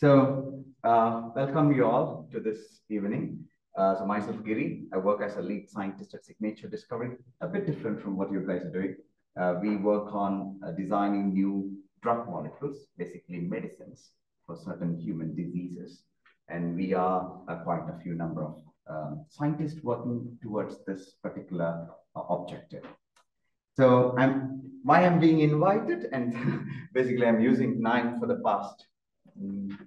So, uh, welcome you all to this evening. Uh, so, myself, Giri, I work as a lead scientist at Sygnature Discovery, a bit different from what you guys are doing. Uh, we work on uh, designing new drug molecules, basically medicines for certain human diseases. And we are uh, quite a few number of um, scientists working towards this particular uh, objective. So I'm why I'm being invited, and basically I'm using KNIME for the past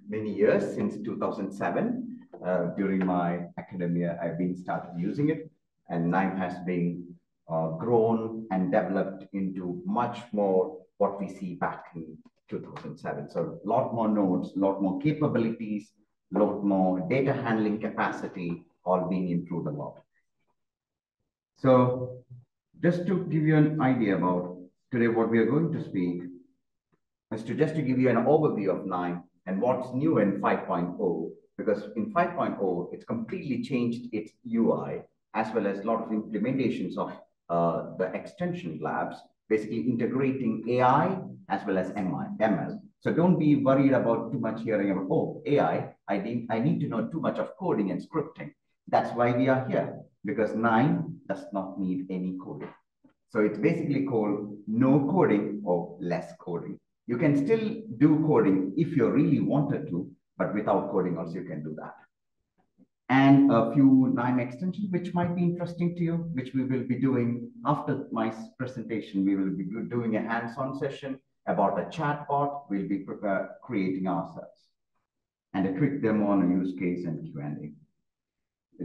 many years since 2007. Uh, during my academia, I've been started using it, and KNIME has been uh, grown and developed into much more what we see back in 2007. So a lot more nodes, a lot more capabilities, a lot more data handling capacity, all being improved a lot. So just to give you an idea about today what we are going to speak is to just to give you an overview of KNIME and what's new in 5.0 because in 5.0 it's completely changed its UI as well as a lot of implementations of uh, the extension labs basically integrating AI as well as ML. So don't be worried about too much hearing about, oh, AI, I need, I need to know too much of coding and scripting. That's why we are here, because KNIME does not need any coding. So it's basically called no coding or less coding. You can still do coding if you really wanted to, but without coding also you can do that. And a few KNIME extensions which might be interesting to you, which we will be doing after my presentation. We will be doing a hands-on session about a chatbot we'll be uh, creating ourselves and a quick demo on a use case and Q&A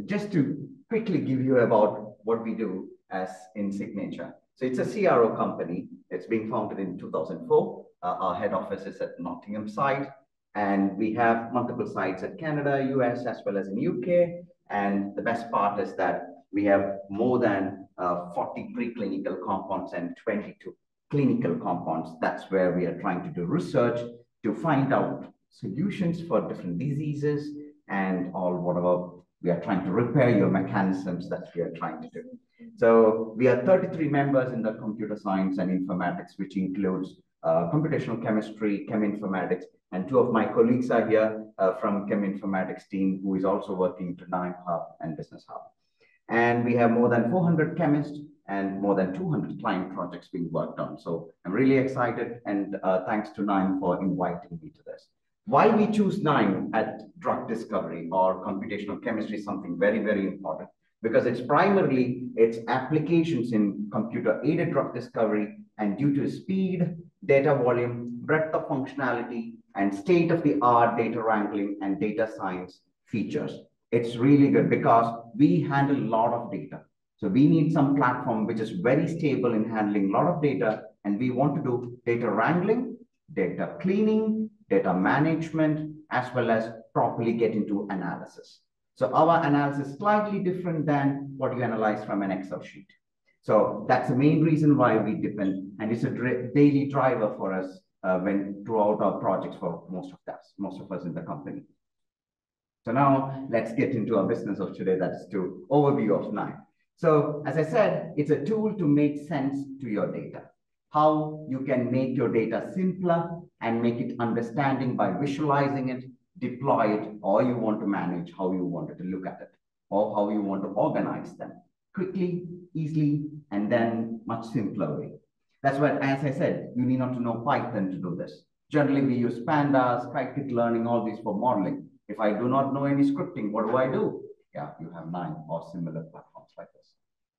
just to quickly give you about what we do as in Sygnature. So it's a CRO company. It's being founded in 2004. Uh, our head office is at Nottingham site, and we have multiple sites at Canada, US, as well as in UK. And the best part is that we have more than uh, 40 preclinical compounds and 22 clinical compounds. That's where we are trying to do research to find out solutions for different diseases and all whatever we are trying to repair your mechanisms that we are trying to do. So we are 33 members in the computer science and informatics, which includes uh, computational chemistry, chem informatics, and two of my colleagues are here uh, from chem informatics team, who is also working to KNIME Hub and Business Hub. And we have more than 400 chemists and more than 200 client projects being worked on. So I'm really excited and uh, thanks to KNIME for inviting me to this. Why we choose KNIME at drug discovery or computational chemistry is something very, very important because it's primarily its applications in computer aided drug discovery and due to speed, data volume, breadth of functionality, and state of the art data wrangling and data science features. It's really good because we handle a lot of data. So we need some platform which is very stable in handling a lot of data and we want to do data wrangling, data cleaning, data management, as well as properly get into analysis. So our analysis is slightly different than what you analyze from an Excel sheet. So that's the main reason why we depend, and it's a daily driver for us uh, when throughout our projects for most of us, most of us in the company. So now let's get into our business of today, that is to overview of KNIME. So as I said, it's a tool to make sense to your data how you can make your data simpler and make it understanding by visualizing it, deploy it, or you want to manage how you wanted to look at it, or how you want to organize them quickly, easily, and then much simpler way. That's why, as I said, you need not to know Python to do this. Generally, we use pandas, scikit-learning, all these for modeling. If I do not know any scripting, what do I do? Yeah, you have KNIME or similar platforms like this.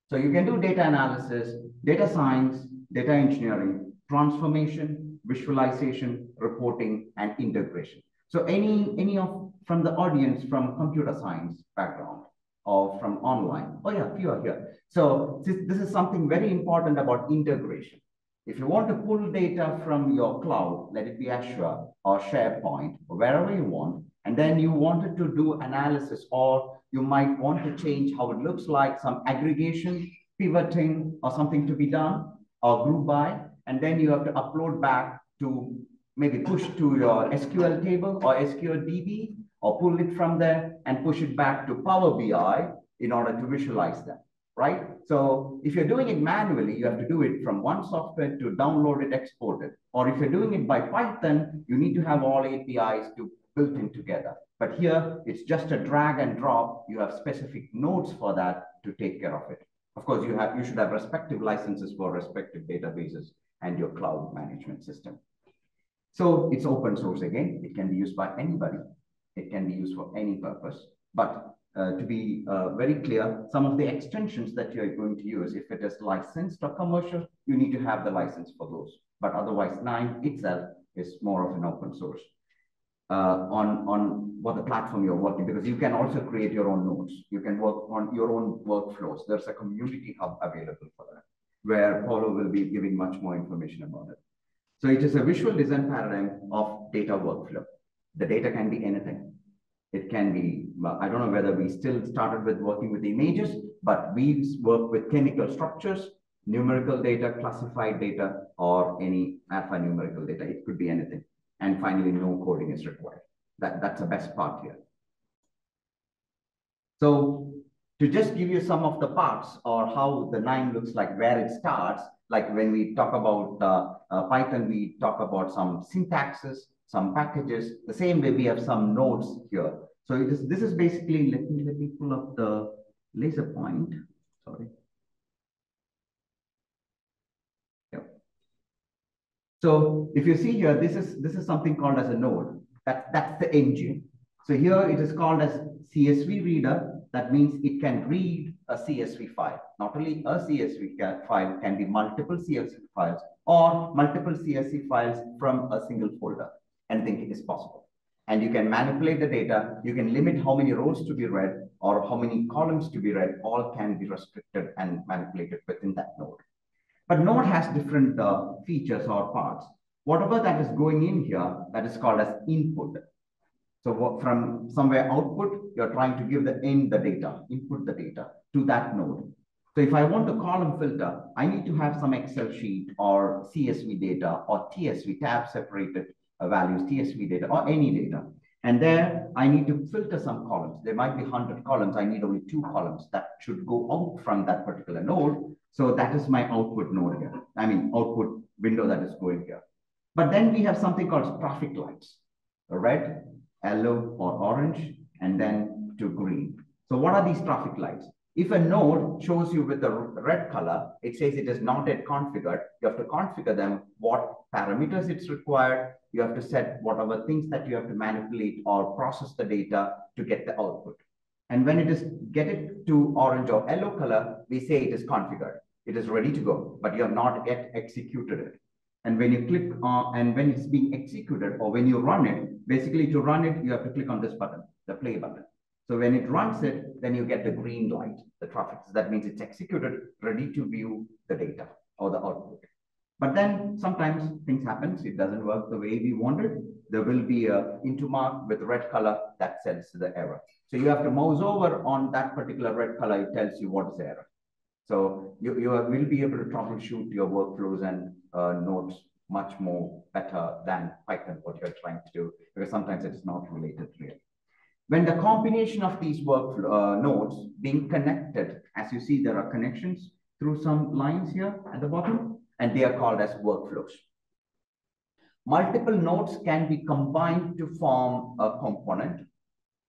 So you can do data analysis, data science, data engineering, transformation, visualization, reporting, and integration. So any, any of from the audience from computer science background or from online. Oh yeah, few are here. So this, is something very important about integration. If you want to pull data from your cloud, let it be Azure or SharePoint or wherever you want, and then you wanted to do analysis or you might want to change how it looks like, some aggregation, pivoting, or something to be done, or group by, and then you have to upload back to maybe push to your SQL table or SQL DB, or pull it from there and push it back to Power BI in order to visualize them, right? So if you're doing it manually, you have to do it from one software to download it, export it. Or if you're doing it by Python, you need to have all APIs to built in together. But here, it's just a drag and drop. You have specific nodes for that to take care of it. Of course, you have you should have respective licenses for respective databases and your cloud management system. So it's open source again. It can be used by anybody. It can be used for any purpose. But uh, to be uh, very clear, some of the extensions that you're going to use, if it is licensed or commercial, you need to have the license for those. But otherwise, KNIME itself is more of an open source uh, on, on what the platform you're working, because you can also create your own nodes. You can work on your own workflows. There's a community hub available for that, where Paulo will be giving much more information about it. So it is a visual design paradigm of data workflow. The data can be anything. It can be, I don't know whether we still started with working with images, but we work with chemical structures, numerical data, classified data, or any alphanumerical data. It could be anything. And finally, no coding is required. That, that's the best part here. So to just give you some of the parts or how the KNIME looks like, where it starts, like when we talk about uh, uh, Python, we talk about some syntaxes, some packages. The same way we have some nodes here. So it is, this is basically, let me, let me pull up the laser point. Sorry. So if you see here, this is this is something called as a node. That, that's the engine. So here it is called as CSV reader. That means it can read a CSV file. Not only a CSV file, can be multiple CSV files or multiple CSV files from a single folder. Anything is possible. And you can manipulate the data. You can limit how many rows to be read or how many columns to be read. All can be restricted and manipulated within that node. But Node has different uh, features or parts. Whatever that is going in here, that is called as input. So from somewhere output, you're trying to give the in the data, input the data to that node. So if I want to column filter, I need to have some Excel sheet or CSV data or TSV tab separated values, TSV data or any data. And there I need to filter some columns. There might be 100 columns. I need only two columns that should go out from that particular node. So that is my output node here. I mean, output window that is going here. But then we have something called traffic lights, red, yellow, or orange, and then to green. So what are these traffic lights? If a node shows you with the red color, it says it is not yet configured. You have to configure them, what parameters it's required. You have to set whatever things that you have to manipulate or process the data to get the output. And when it is get it to orange or yellow color, we say it is configured. It is ready to go, but you have not yet executed it. And when you click on, and when it's being executed or when you run it, basically to run it, you have to click on this button, the play button. So when it runs it, then you get the green light, the traffic. So that means it's executed, ready to view the data or the output. But then sometimes things happen. It doesn't work the way we wanted. There will be a into mark with red color that says the error. So you have to mouse over on that particular red color. It tells you what is the error. So you, you will be able to troubleshoot your workflows and uh, nodes much more better than Python, what you're trying to do, because sometimes it's not related to it. When the combination of these workflow uh, nodes being connected, as you see, there are connections through some lines here at the bottom and they are called as workflows. Multiple nodes can be combined to form a component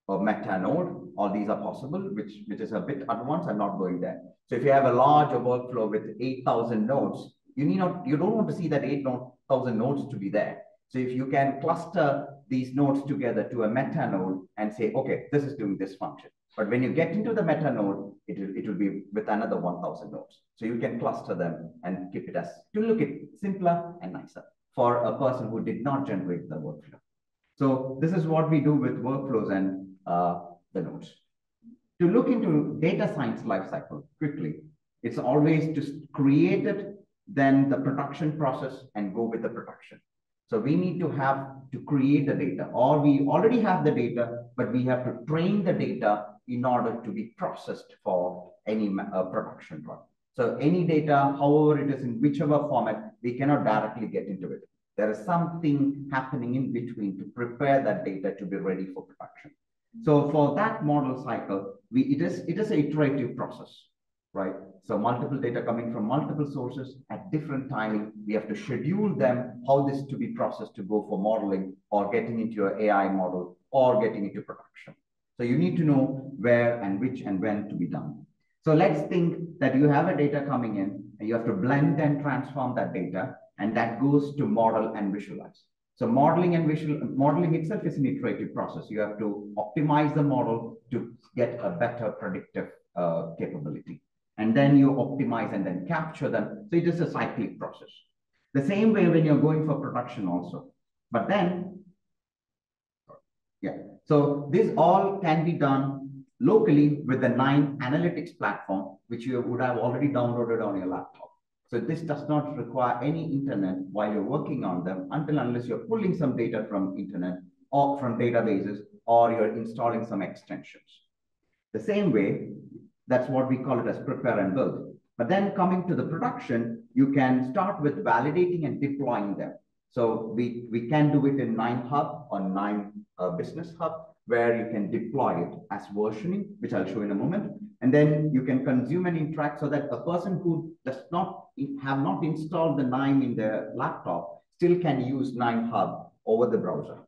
or meta node. All these are possible, which, which is a bit advanced. I'm not going there. So if you have a larger workflow with 8,000 nodes, you need not, you don't want to see that 8,000 nodes to be there. So if you can cluster these nodes together to a meta node and say, okay, this is doing this function. But when you get into the meta node, it will, it will be with another 1000 nodes. So you can cluster them and keep it as to look it simpler and nicer for a person who did not generate the workflow. So this is what we do with workflows and uh, the nodes. To look into data science lifecycle quickly, it's always just create it, then the production process and go with the production. So we need to have to create the data or we already have the data, but we have to train the data in order to be processed for any uh, production run. So any data, however it is in whichever format, we cannot directly get into it. There is something happening in between to prepare that data to be ready for production. So for that model cycle, we, it is it is an iterative process, right? So multiple data coming from multiple sources at different timing. We have to schedule them, how this to be processed to go for modeling or getting into your AI model or getting into production. So you need to know where and which and when to be done. So let's think that you have a data coming in and you have to blend and transform that data and that goes to model and visualize. So modeling and visual modeling itself is an iterative process. You have to optimize the model to get a better predictive uh, capability. And then you optimize and then capture them. So it is a cyclic process. The same way when you're going for production also. But then, yeah. So this all can be done locally with the KNIME analytics platform, which you would have already downloaded on your laptop. So this does not require any internet while you're working on them until unless you're pulling some data from internet or from databases or you're installing some extensions. The same way, that's what we call it as prepare and build. But then coming to the production, you can start with validating and deploying them. So we, we can do it in KNIME Hub or KNIME uh, Business Hub, where you can deploy it as versioning, which I'll show in a moment. And then you can consume and interact so that a person who does not have not installed the KNIME in their laptop still can use KNIME Hub over the browser.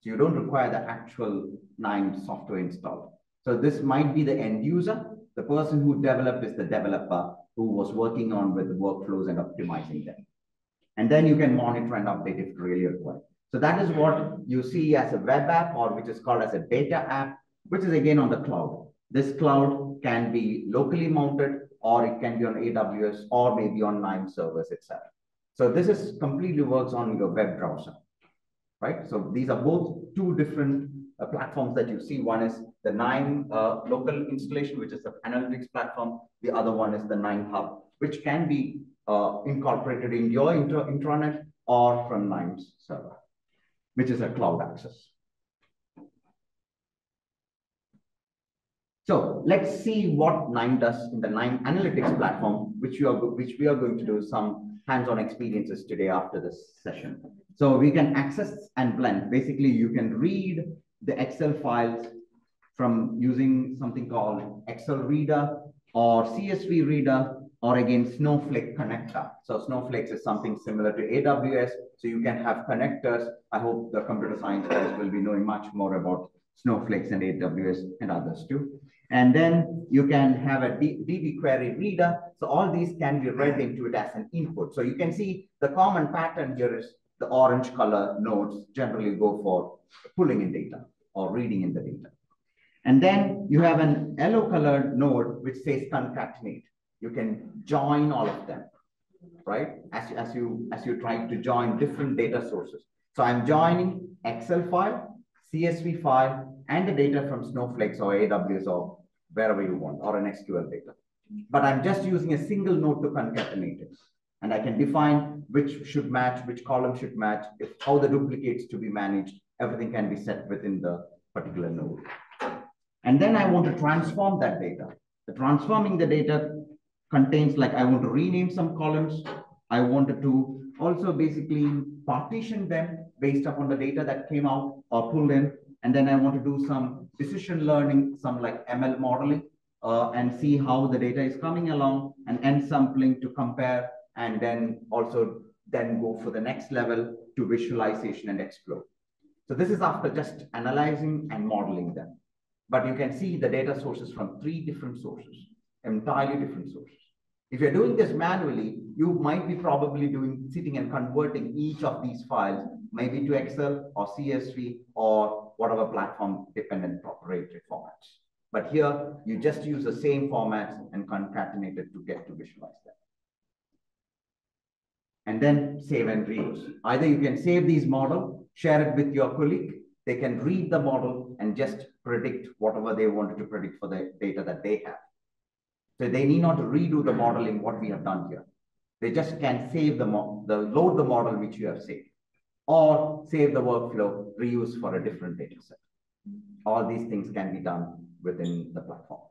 So you don't require the actual KNIME software installed. So this might be the end user. The person who developed is the developer who was working on with the workflows and optimizing them. And then you can monitor and update if really required. So that is what you see as a web app or which is called as a data app, which is again on the cloud. This cloud can be locally mounted or it can be on AWS or maybe on KNIME servers itself. So this is completely works on your web browser, right? So these are both two different uh, platforms that you see. One is the KNIME uh, local installation, which is the analytics platform. The other one is the KNIME Hub, which can be uh, incorporated in your intra intranet or from KNIME's server, which is a cloud access. So let's see what KNIME does in the KNIME Analytics platform, which, you are, which we are going to do some hands-on experiences today after this session. So we can access and blend. Basically, you can read the Excel files from using something called Excel Reader or CSV Reader or again Snowflake connector. So Snowflake is something similar to AWS. So you can have connectors. I hope the computer science guys will be knowing much more about Snowflakes and AWS and others too. And then you can have a DB query reader. So all these can be read into it as an input. So you can see the common pattern here is the orange color nodes generally go for pulling in data or reading in the data. And then you have an yellow colored node which says concatenate. You can join all of them, right? As, as, you, as you try to join different data sources. So I'm joining Excel file, CSV file, and the data from Snowflakes or AWS or wherever you want, or an SQL data. But I'm just using a single node to concatenate it. And I can define which should match, which column should match, if how the duplicates to be managed, everything can be set within the particular node. And then I want to transform that data. The transforming the data contains like, I want to rename some columns. I wanted to also basically partition them based upon the data that came out or pulled in. And then I want to do some decision learning, some like ML modeling, uh, and see how the data is coming along and end sampling to compare, and then also then go for the next level to visualization and explore. So this is after just analyzing and modeling them. But you can see the data sources from three different sources, entirely different sources. If you're doing this manually, you might be probably doing sitting and converting each of these files, maybe to Excel or CSV or whatever platform dependent proprietary formats. But here, you just use the same formats and concatenate it to get to visualize them. And then save and reuse. Either you can save these model, share it with your colleague, they can read the model and just predict whatever they wanted to predict for the data that they have. So they need not redo the modeling what we have done here. They just can save the, the load the model which you have saved or save the workflow, reuse for a different data set. All these things can be done within the platform.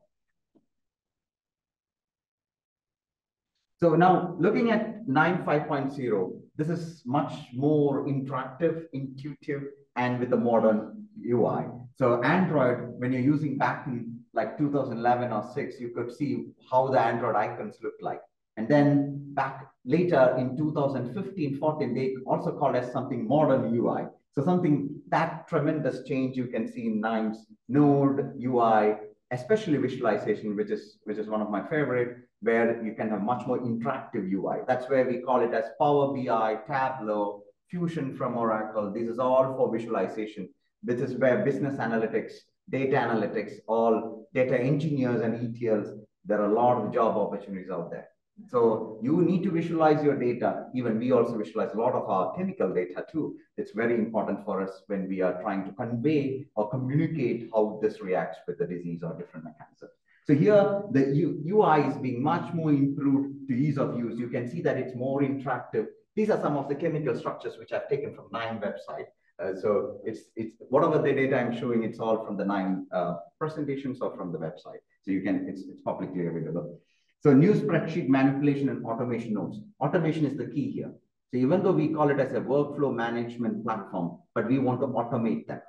So now looking at KNIME 5.0, this is much more interactive, intuitive, and with a modern UI. So Android, when you're using back in like 2011 or 6, you could see how the Android icons look like. And then back later in 2015, 14, they also called as something modern UI. So something that tremendous change you can see in KNIME's Node UI, especially visualization, which is which is one of my favorite, where you can have much more interactive UI. That's where we call it as Power BI, Tableau, Fusion from Oracle. This is all for visualization. This is where business analytics, data analytics, all data engineers and ETLs, there are a lot of job opportunities out there. So you need to visualize your data. Even we also visualize a lot of our clinical data too. It's very important for us when we are trying to convey or communicate how this reacts with the disease or different mechanisms. So here, the UI is being much more improved to ease of use. You can see that it's more interactive. These are some of the chemical structures which I've taken from KNIME website. Uh, so it's it's whatever the data I'm showing, it's all from the KNIME uh, presentations or from the website. So you can it's it's publicly available. So new spreadsheet manipulation and automation nodes. Automation is the key here. So even though we call it as a workflow management platform, but we want to automate them.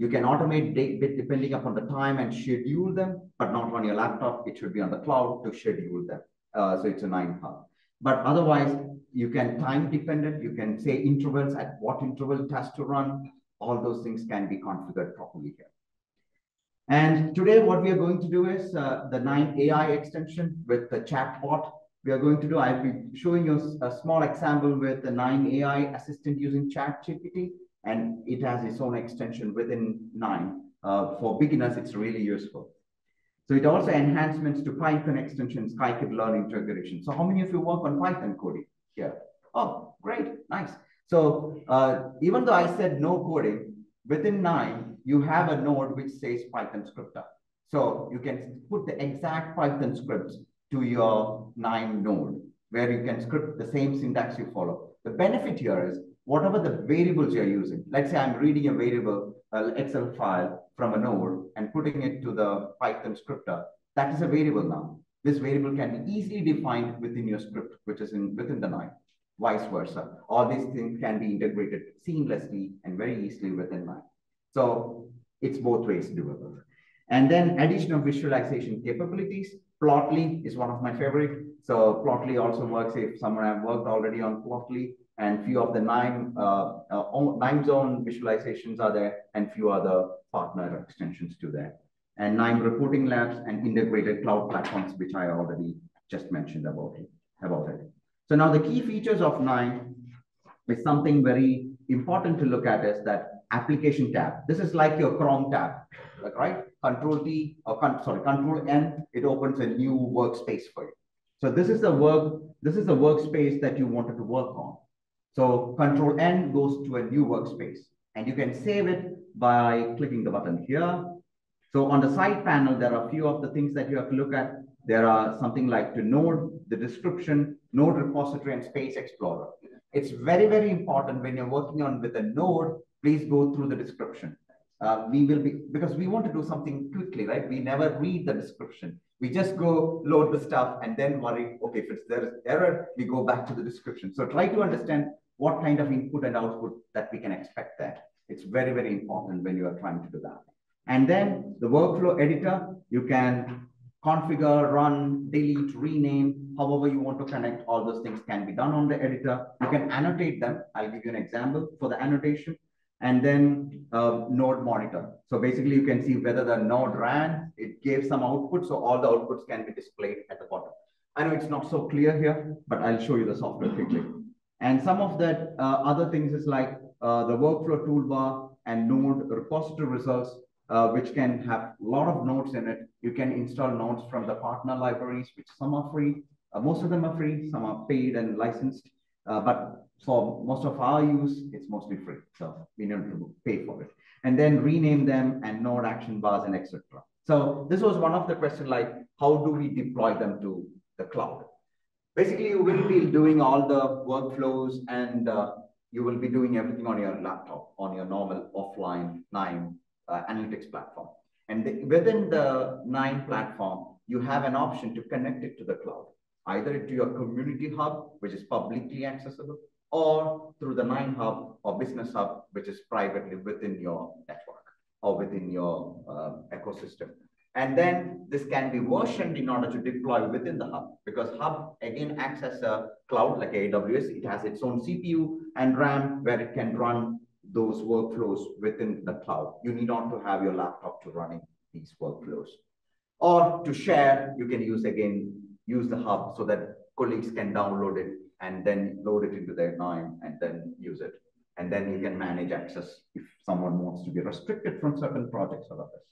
You can automate depending upon the time and schedule them, but not on your laptop. It should be on the cloud to schedule them. Uh, so it's a KNIME hub. But otherwise, you can time dependent. You can say intervals at what interval it has to run. All those things can be configured properly here. And today, what we are going to do is uh, the KNIME AI extension with the chatbot. We are going to do, I'll be showing you a small example with the KNIME AI assistant using ChatGPT and it has its own extension within KNIME. Uh, for beginners, it's really useful. So it also enhancements to Python extensions, scikit-learn integration. So how many of you work on Python coding here? Oh, great, nice. So uh, even though I said no coding, within KNIME, you have a node which says Python scripter. So you can put the exact Python scripts to your KNIME node, where you can script the same syntax you follow. The benefit here is whatever the variables you're using. Let's say I'm reading a variable, Excel file from a node and putting it to the Python scripter. That is a variable now. This variable can be easily defined within your script, which is in within the KNIME. Vice versa. All these things can be integrated seamlessly and very easily within KNIME. So it's both ways doable. And then additional visualization capabilities. Plotly is one of my favorite. So Plotly also works if someone have worked already on Plotly and few of the KNIME uh, uh, KNIME zone visualizations are there and few other partner extensions to there. And KNIME reporting labs and integrated cloud platforms which i already just mentioned about it about it. So now the key features of KNIME is something very important to look at is that application tab. This is like your chrome tab right? Control t or con sorry control n it opens a new workspace for you. So this is the work this is the workspace that you wanted to work on so control N goes to a new workspace and you can save it by clicking the button here. So on the side panel, there are a few of the things that you have to look at. There are something like to node, the description, node repository and space explorer. It's very, very important when you're working on with a node, please go through the description. Uh, we will be, because we want to do something quickly, right? We never read the description. We just go load the stuff and then worry, okay, if it's there error, we go back to the description. So try to understand what kind of input and output that we can expect there. It's very, very important when you are trying to do that. And then the workflow editor, you can configure, run, delete, rename, however you want to connect, all those things can be done on the editor. You can annotate them. I'll give you an example for the annotation. And then uh, node monitor. So basically you can see whether the node ran, it gave some output. So all the outputs can be displayed at the bottom. I know it's not so clear here, but I'll show you the software quickly. And some of that uh, other things is like uh, the workflow toolbar and node repository results, uh, which can have a lot of nodes in it. You can install nodes from the partner libraries, which some are free. Uh, most of them are free, some are paid and licensed. Uh, but for most of our use, it's mostly free. So we need to pay for it. And then rename them and node action bars and etc. So this was one of the questions like, how do we deploy them to the cloud? Basically, you will be doing all the workflows and uh, you will be doing everything on your laptop, on your normal offline KNIME uh, analytics platform. And the, within the KNIME platform, you have an option to connect it to the cloud, either to your community hub, which is publicly accessible, or through the KNIME Hub or Business Hub, which is privately within your network or within your uh, ecosystem. And then this can be versioned in order to deploy within the hub because hub again acts as a cloud like AWS. It has its own CPU and RAM where it can run those workflows within the cloud. You need not to have your laptop to running these workflows. Or to share, you can use again, use the hub so that colleagues can download it and then load it into their KNIME and then use it. And then you can manage access if someone wants to be restricted from certain projects or others.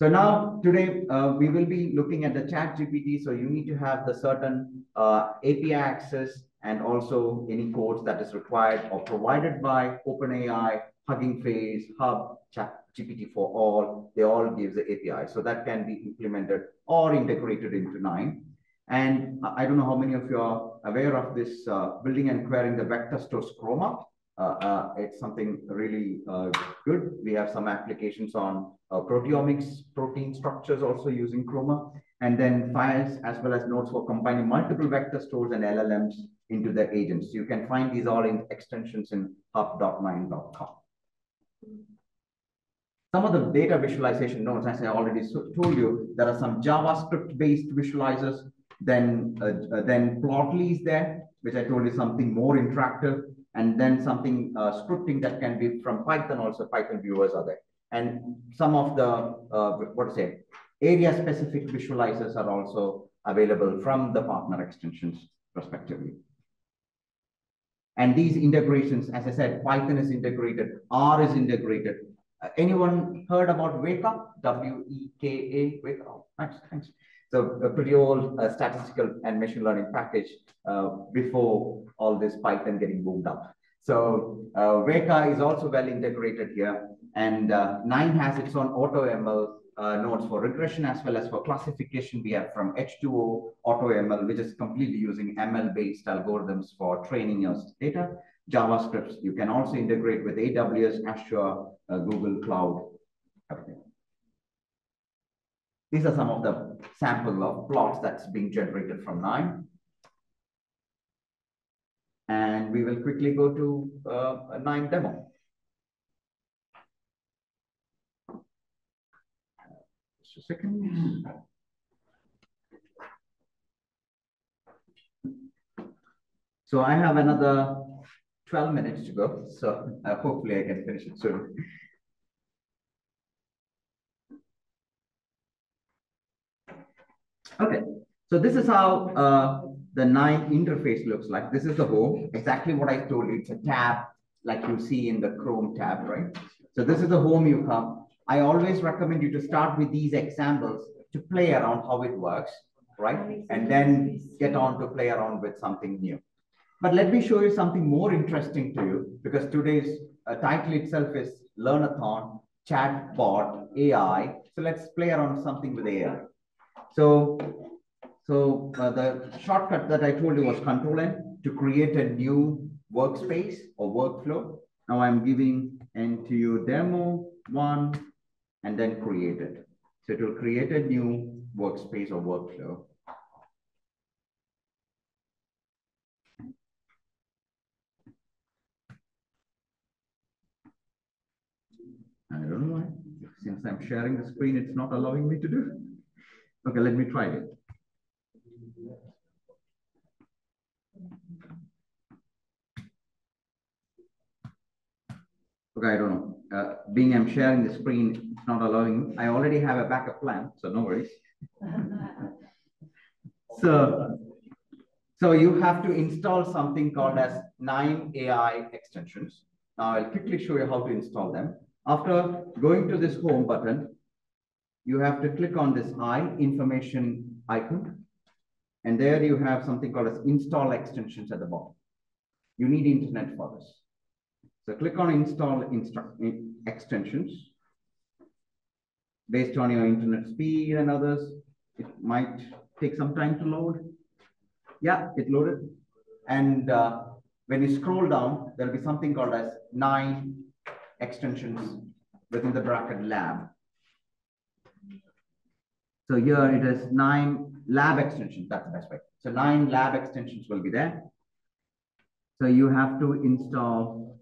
So now today uh, we will be looking at the chat GPT. So you need to have the certain uh, API access and also any codes that is required or provided by OpenAI, Hugging Face, Hub, Chat GPT for all. They all give the API. So that can be implemented or integrated into KNIME. And I don't know how many of you are aware of this uh, building and querying the vector stores Chroma. Uh, uh, it's something really uh, good. We have some applications on proteomics, protein structures also using Chroma, and then FAISS as well as nodes for combining multiple vector stores and LLMs into the agents. You can find these all in extensions in hub.knime.com. Some of the data visualization nodes, as I already told you, there are some JavaScript-based visualizers. Then, uh, then Plotly is there, which I told you something more interactive and then something uh, scripting that can be from Python also, Python viewers are there. And some of the, uh, what to say, area-specific visualizers are also available from the partner extensions respectively. And these integrations, as I said, Python is integrated, R is integrated. Uh, anyone heard about Weka? W-E-K-A, Weka, oh, thanks, thanks. So a pretty old uh, statistical and machine learning package uh, before all this Python getting boomed up. So uh, Weka is also well integrated here. And uh, KNIME has its own AutoML uh, nodes for regression as well as for classification. We have from H2O AutoML, which is completely using ML-based algorithms for training your data. JavaScripts, you can also integrate with AWS, Azure, uh, Google Cloud, everything. These are some of the sample of plots that's being generated from KNIME. And we will quickly go to uh, a KNIME demo. Just a second. So I have another 12 minutes to go. So uh, hopefully I can finish it soon. Okay, so this is how uh, the KNIME interface looks like. This is the home, exactly what I told you. It's a tab like you see in the Chrome tab, right? So this is the home you come. I always recommend you to start with these examples to play around how it works, right? And then get on to play around with something new. But let me show you something more interesting to you because today's uh, title itself is Learnathon, Chatbot, AI. So let's play around something with AI. So, so uh, the shortcut that I told you was Control N to create a new workspace or workflow. Now I'm giving N to you demo one and then create it. So it will create a new workspace or workflow. I don't know why. Since I'm sharing the screen, it's not allowing me to do. Okay, let me try it. Okay, I don't know. Uh, being I'm sharing the screen, it's not allowing. I already have a backup plan, so no worries. so, so you have to install something called as KNIME AI extensions. Now I'll quickly show you how to install them. After going to this home button, you have to click on this I information icon. And there you have something called as install extensions at the bottom. You need internet for this. So click on install extensions. Based on your internet speed and others, it might take some time to load. Yeah, it loaded. And uh, when you scroll down, there'll be something called as KNIME extensions within the bracket lab. So here it is KNIME lab extensions. That's the best way. So KNIME lab extensions will be there. So you have to install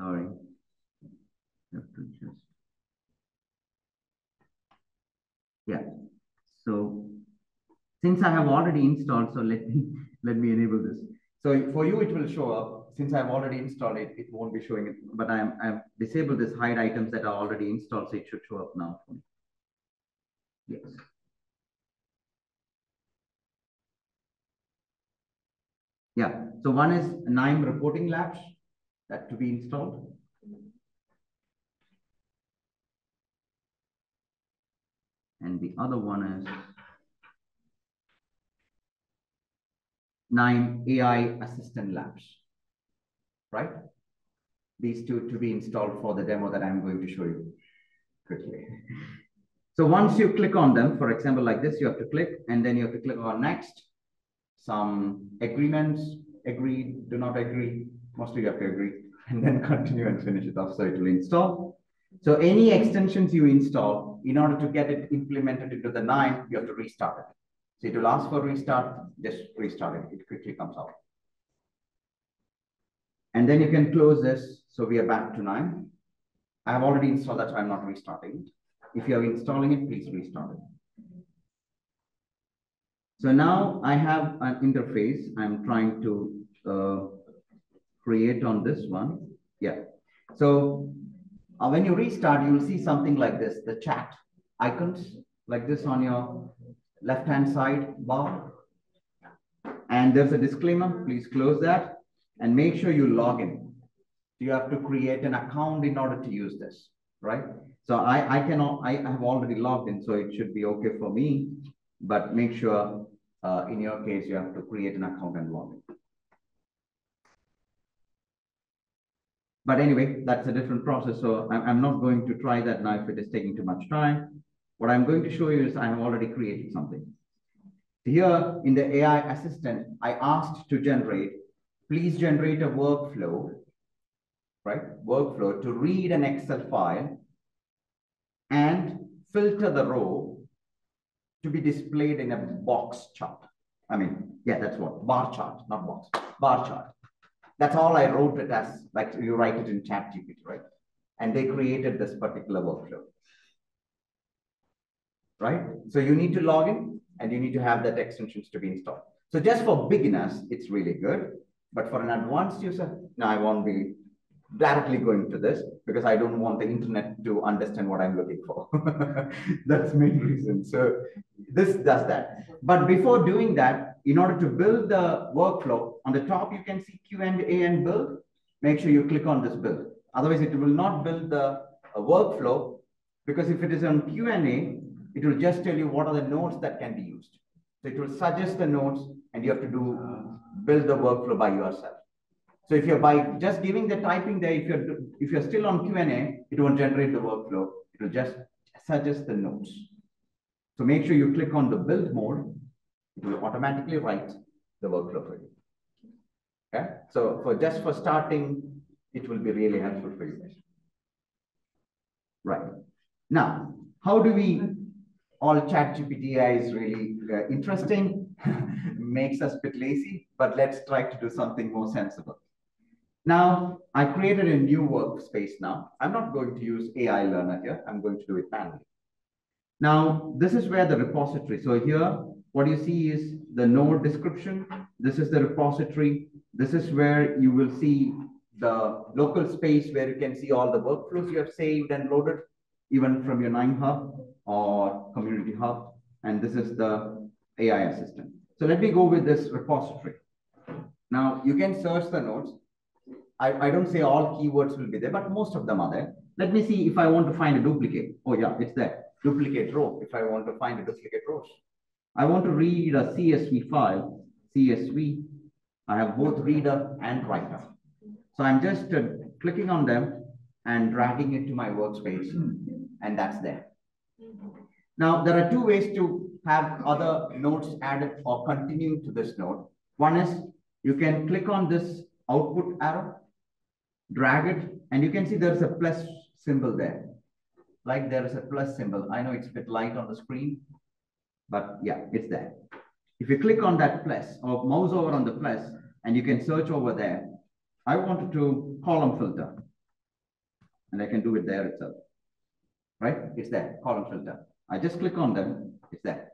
sorry. Yeah. So since I have already installed, so let me, let me enable this. So for you, it will show up. Since I've already installed it, it won't be showing it, but I'm, I've disabled this hide items that are already installed, so it should show up now. For me. Yes. Yeah, so one is KNIME reporting labs that to be installed. And the other one is KNIME AI assistant labs, right? These two to be installed for the demo that I'm going to show you quickly. So once you click on them, for example, like this, you have to click and then you have to click on next, some agreements, agree, do not agree, mostly you have to agree, and then continue and finish it off so it will install. So any extensions you install, in order to get it implemented into the KNIME, you have to restart it. So it will ask for restart, just restart it, it quickly comes out. And then you can close this. So we are back to KNIME. I have already installed that, so I'm not restarting it. If you are installing it, please restart it. So now I have an interface I'm trying to uh, create on this one. Yeah. So uh, when you restart, you will see something like this, the chat icons like this on your left-hand side bar. And there's a disclaimer, please close that and make sure you log in. You have to create an account in order to use this, right? So I, I cannot, I have already logged in, so it should be okay for me, but make sure uh, in your case, you have to create an account and log in. But anyway, that's a different process. So I'm, I'm not going to try that now if it is taking too much time. What I'm going to show you is I have already created something. Here in the AI assistant, I asked to generate, please generate a workflow, right? Workflow to read an Excel file and filter the row to be displayed in a box chart. I mean, yeah, that's what, bar chart, not box, bar chart. That's all I wrote it as, like you write it in ChatGPT, right? And they created this particular workflow right? So you need to log in and you need to have that extensions to be installed. So just for beginners, it's really good. But for an advanced user, no, I won't be directly going to this because I don't want the internet to understand what I'm looking for. That's main reason. So this does that. But before doing that, in order to build the workflow, on the top you can see Q&A and build. Make sure you click on this build. Otherwise, it will not build the uh, workflow because if it is on Q&A, it will just tell you what are the nodes that can be used. So it will suggest the nodes and you have to do build the workflow by yourself. So if you're by just giving the typing there, if you're if you're still on Q&A, it won't generate the workflow. It will just suggest the nodes. So make sure you click on the build mode. It will automatically write the workflow for you. Okay. So for just for starting, it will be really helpful for you. Right. Now, how do we all chat GPT is really uh, interesting, makes us a bit lazy, but let's try to do something more sensible. Now, I created a new workspace now. I'm not going to use AI Learner here. I'm going to do it manually. Now, this is where the repository. So here, what you see is the node description. This is the repository. This is where you will see the local space where you can see all the workflows you have saved and loaded, even from your KNIME Hub or Community Hub. And this is the AI assistant. So let me go with this repository. Now you can search the nodes. I, I don't say all keywords will be there, but most of them are there. Let me see if I want to find a duplicate. Oh yeah, it's there. Duplicate row, if I want to find a duplicate rows. I want to read a CSV file, CSV. I have both reader and writer. So I'm just uh, clicking on them and dragging it to my workspace, and that's there. Mm-hmm. Now, there are two ways to have other nodes added or continue to this node. One is you can click on this output arrow, drag it, and you can see there's a plus symbol there. Like there is a plus symbol. I know it's a bit light on the screen, but yeah, it's there. If you click on that plus or mouse over on the plus, and you can search over there, I wanted to column filter, and I can do it there itself right? It's there, column filter. I just click on them, it's there.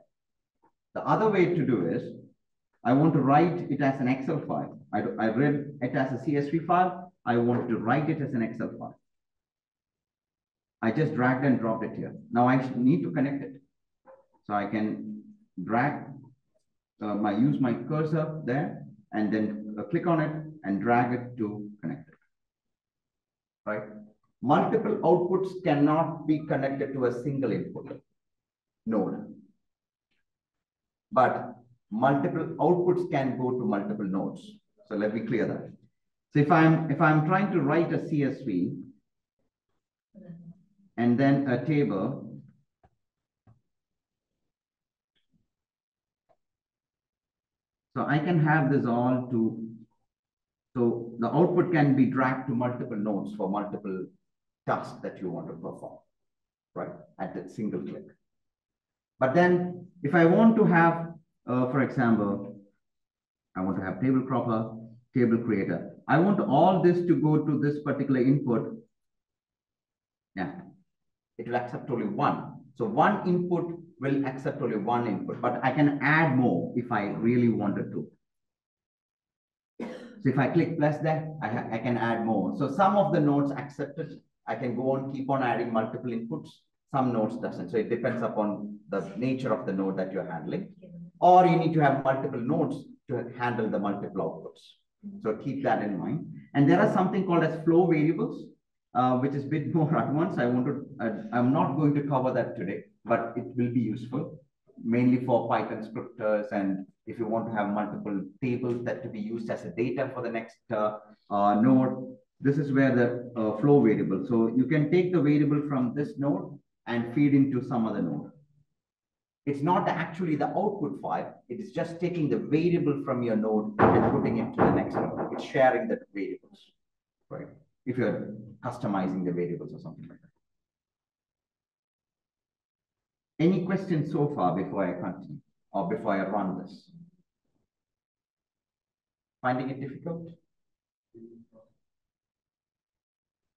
The other way to do is, I want to write it as an Excel file. I, I read it as a CSV file. I want to write it as an Excel file. I just dragged and dropped it here. Now I need to connect it. So I can drag uh, my use my cursor there and then uh, click on it and drag it to connect it. Right? Multiple outputs cannot be connected to a single input node. But multiple outputs can go to multiple nodes. So let me clear that. So if I'm if I'm trying to write a CSV and then a table So I can have this all to, so the output can be dragged to multiple nodes for multiple tasks that you want to perform, right, at a single click. But then if I want to have, uh, for example, I want to have table cropper, table creator. I want all this to go to this particular input. Yeah, it will accept only one. So one input will accept only one input, but I can add more if I really wanted to. So if I click plus that, I, I can add more. So some of the nodes accepted, I can go on, keep on adding multiple inputs. Some nodes doesn't. So it depends upon the nature of the node that you're handling. Or you need to have multiple nodes to handle the multiple outputs. So keep that in mind. And there are something called as flow variables uh, which is a bit more advanced. I want to, uh, I'm not going to cover that today, but it will be useful mainly for Python scripters. And if you want to have multiple tables that to be used as a data for the next uh, uh node, this is where the uh, flow variable. So you can take the variable from this node and feed into some other node. It's not actually the output file. It is just taking the variable from your node and putting it to the next node. It's sharing the variables, right? if you're customizing the variables or something like that. Any questions so far before I continue or before I run this? Finding it difficult?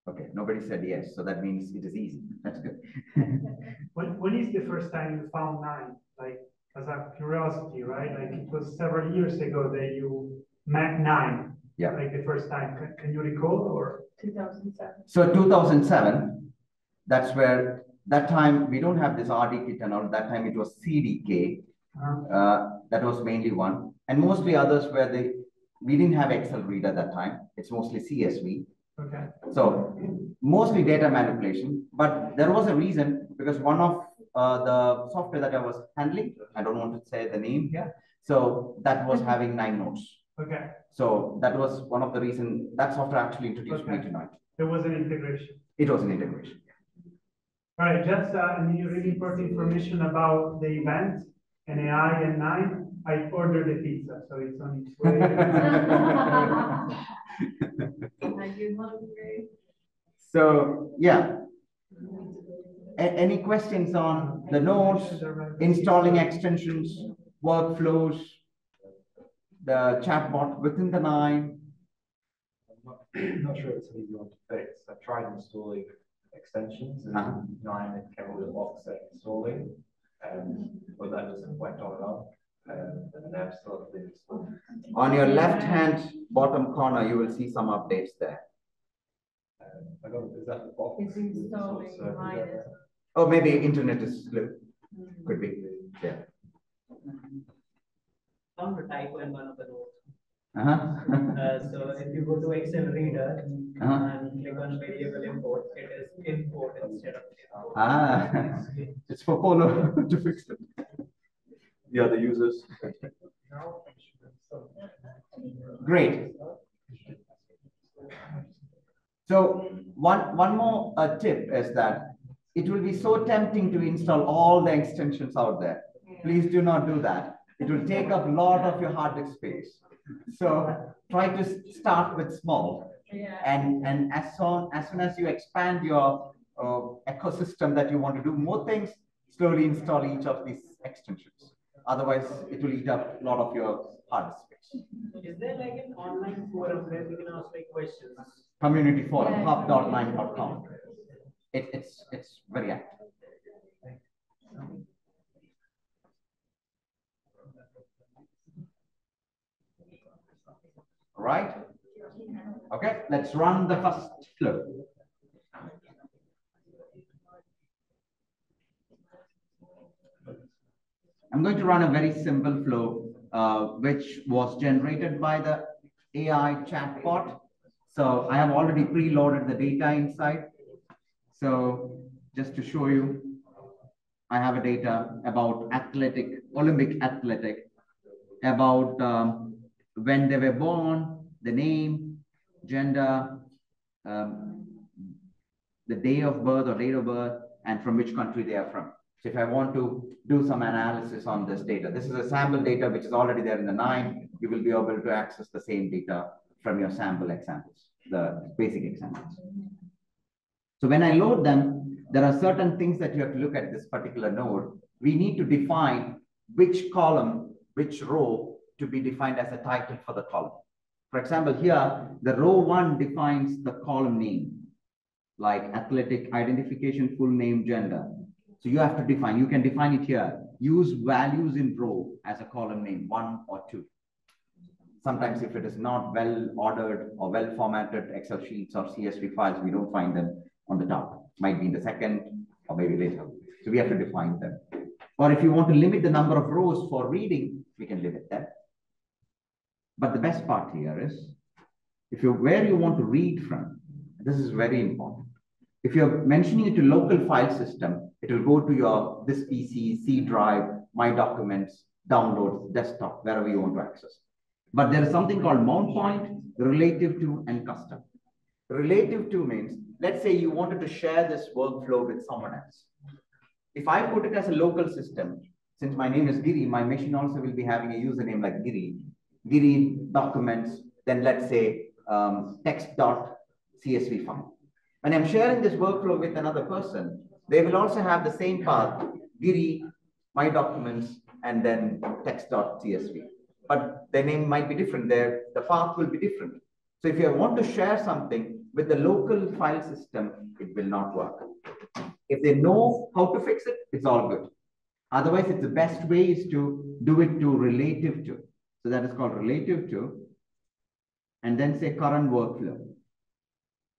Okay, nobody said yes, so that means it is easy. That's good. when, when is the first time you found KNIME? Like, as a curiosity, right? Like, it was several years ago that you met KNIME. Yeah. Like the first time. Can, can you recall or? 2007. So 2007, that's where that time we don't have this RDKit and all. That time it was CDK. Uh-huh. Uh, that was mainly one, and mostly others where they we didn't have Excel read at that time. It's mostly CSV. Okay. So mostly data manipulation, but there was a reason because one of uh, the software that I was handling, I don't want to say the name here. So that was having KNIME nodes. Okay. So that was one of the reasons that software actually introduced okay. me to KNIME. There was an integration. It was an integration. All right, just uh, really important information about the event and AI and KNIME. I ordered the pizza, so it's on its way. so yeah. A any questions on the nodes, installing extensions, workflows, the chatbot within the KNIME. I'm not, not sure it's an easy one to fix. I've tried installing extensions and uh -huh. KNIME it came with a box set installing, um, but that doesn't went on and on. Um, and now still been installed. On your left hand bottom corner, you will see some updates there. Um, I got, is that the box? It's installing Oh, maybe internet is slow. Could be. Yeah found a typo in one of the notes. Uh-huh. uh, so if you go to Excel Reader uh-huh. and click on variable import, it is import instead of import. Ah, it's for Paolo to fix it. The other users. Great. So one, one more uh, tip is that it will be so tempting to install all the extensions out there. Please do not do that it will take up a lot of your hard disk space. So try to start with small. And, and as, soon, as soon as you expand your uh, ecosystem that you want to do more things, slowly install each of these extensions. Otherwise, it will eat up a lot of your hard space. Is there like an online forum where we can ask like questions? Community forum, yeah. hub.knime.com. It, it's, it's very active. All right? Okay, let's run the first flow. I'm going to run a very simple flow, uh, which was generated by the AI chatbot. So I have already preloaded the data inside. So just to show you, I have a data about athletic, Olympic athletic, about um, when they were born, the name, gender, um, the day of birth or date of birth, and from which country they are from. So if I want to do some analysis on this data, this is a sample data which is already there in the KNIME, you will be able to access the same data from your sample examples, the basic examples. So when I load them, there are certain things that you have to look at this particular node. We need to define which column, which row to be defined as a title for the column. For example, here, the row one defines the column name, like athletic identification, full name, gender. So you have to define, you can define it here. Use values in row as a column name, one or two. Sometimes if it is not well ordered or well formatted Excel sheets or CSV files, we don't find them on the top. Might be in the second or maybe later. So we have to define them. Or if you want to limit the number of rows for reading, we can limit them. But the best part here is, if you where you want to read from, this is very important. If you're mentioning it to local file system, it will go to your this PC, C drive, my documents, downloads, desktop, wherever you want to access. But there is something called mount point, relative to, and custom. Relative to means, let's say you wanted to share this workflow with someone else. If I put it as a local system, since my name is Giri, my machine also will be having a username like Giri. Giri documents, then let's say um, text.csv file. When I'm sharing this workflow with another person, they will also have the same path, Giri, my documents, and then text.csv. But their name might be different. There, the path will be different. So if you want to share something with the local file system, it will not work. If they know how to fix it, it's all good. Otherwise, it's the best way is to do it to relative to. So that is called relative to. And then say current workflow.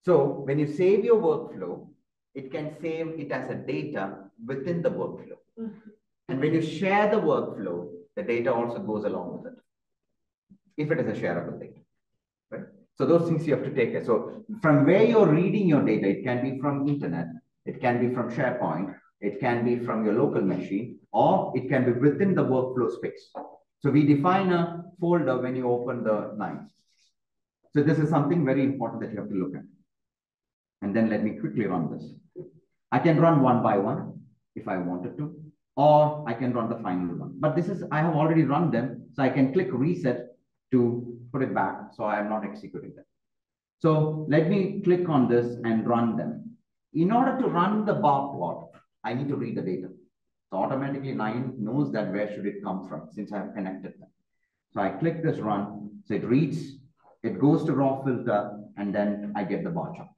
So when you save your workflow, it can save it as a data within the workflow. Mm -hmm. And when you share the workflow, the data also goes along with it. If it is a shareable data, right? So those things you have to take care. So from where you're reading your data, it can be from internet, it can be from SharePoint, it can be from your local machine, or it can be within the workflow space. So we define a folder when you open the lines. So this is something very important that you have to look at. And then let me quickly run this. I can run one by one if I wanted to, or I can run the final one. But this is, I have already run them, so I can click reset to put it back, so I am not executing them. So let me click on this and run them. In order to run the bar plot, I need to read the data. So automatically KNIME knows that where should it come from since I have connected them. So I click this run, so it reads, it goes to row filter, and then I get the bar chart.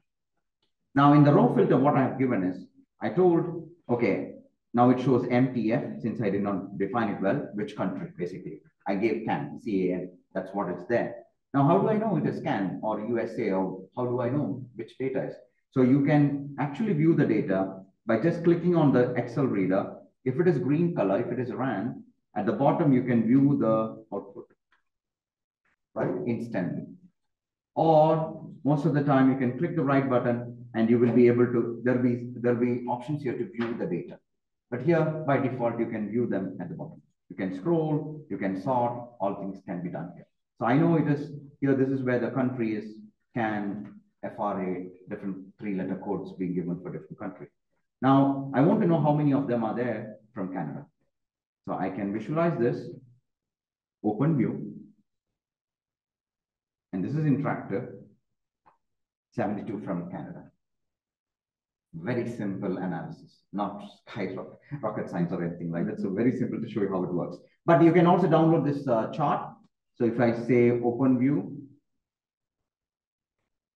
Now in the row filter, what I have given is, I told, okay, now it shows MTF, since I did not define it well, which country, basically. I gave CAN, C-A-N, that's what is there. Now, how do I know it is CAN or USA, or how do I know which data is? So you can actually view the data by just clicking on the Excel reader. If it is green color, if it is RAN, at the bottom, you can view the output, right, instantly. Or most of the time, you can click the right button and you will be able to, there'll be, there'll be options here to view the data. But here, by default, you can view them at the bottom. You can scroll, you can sort, all things can be done here. So I know it is, here, this is where the country is, can, FRA, different three-letter codes being given for different countries. Now, I want to know how many of them are there from Canada. So I can visualize this, open view, and this is interactive, 72 from Canada. Very simple analysis, not high rocket science or anything like that. So very simple to show you how it works. But you can also download this uh, chart. So if I say open view,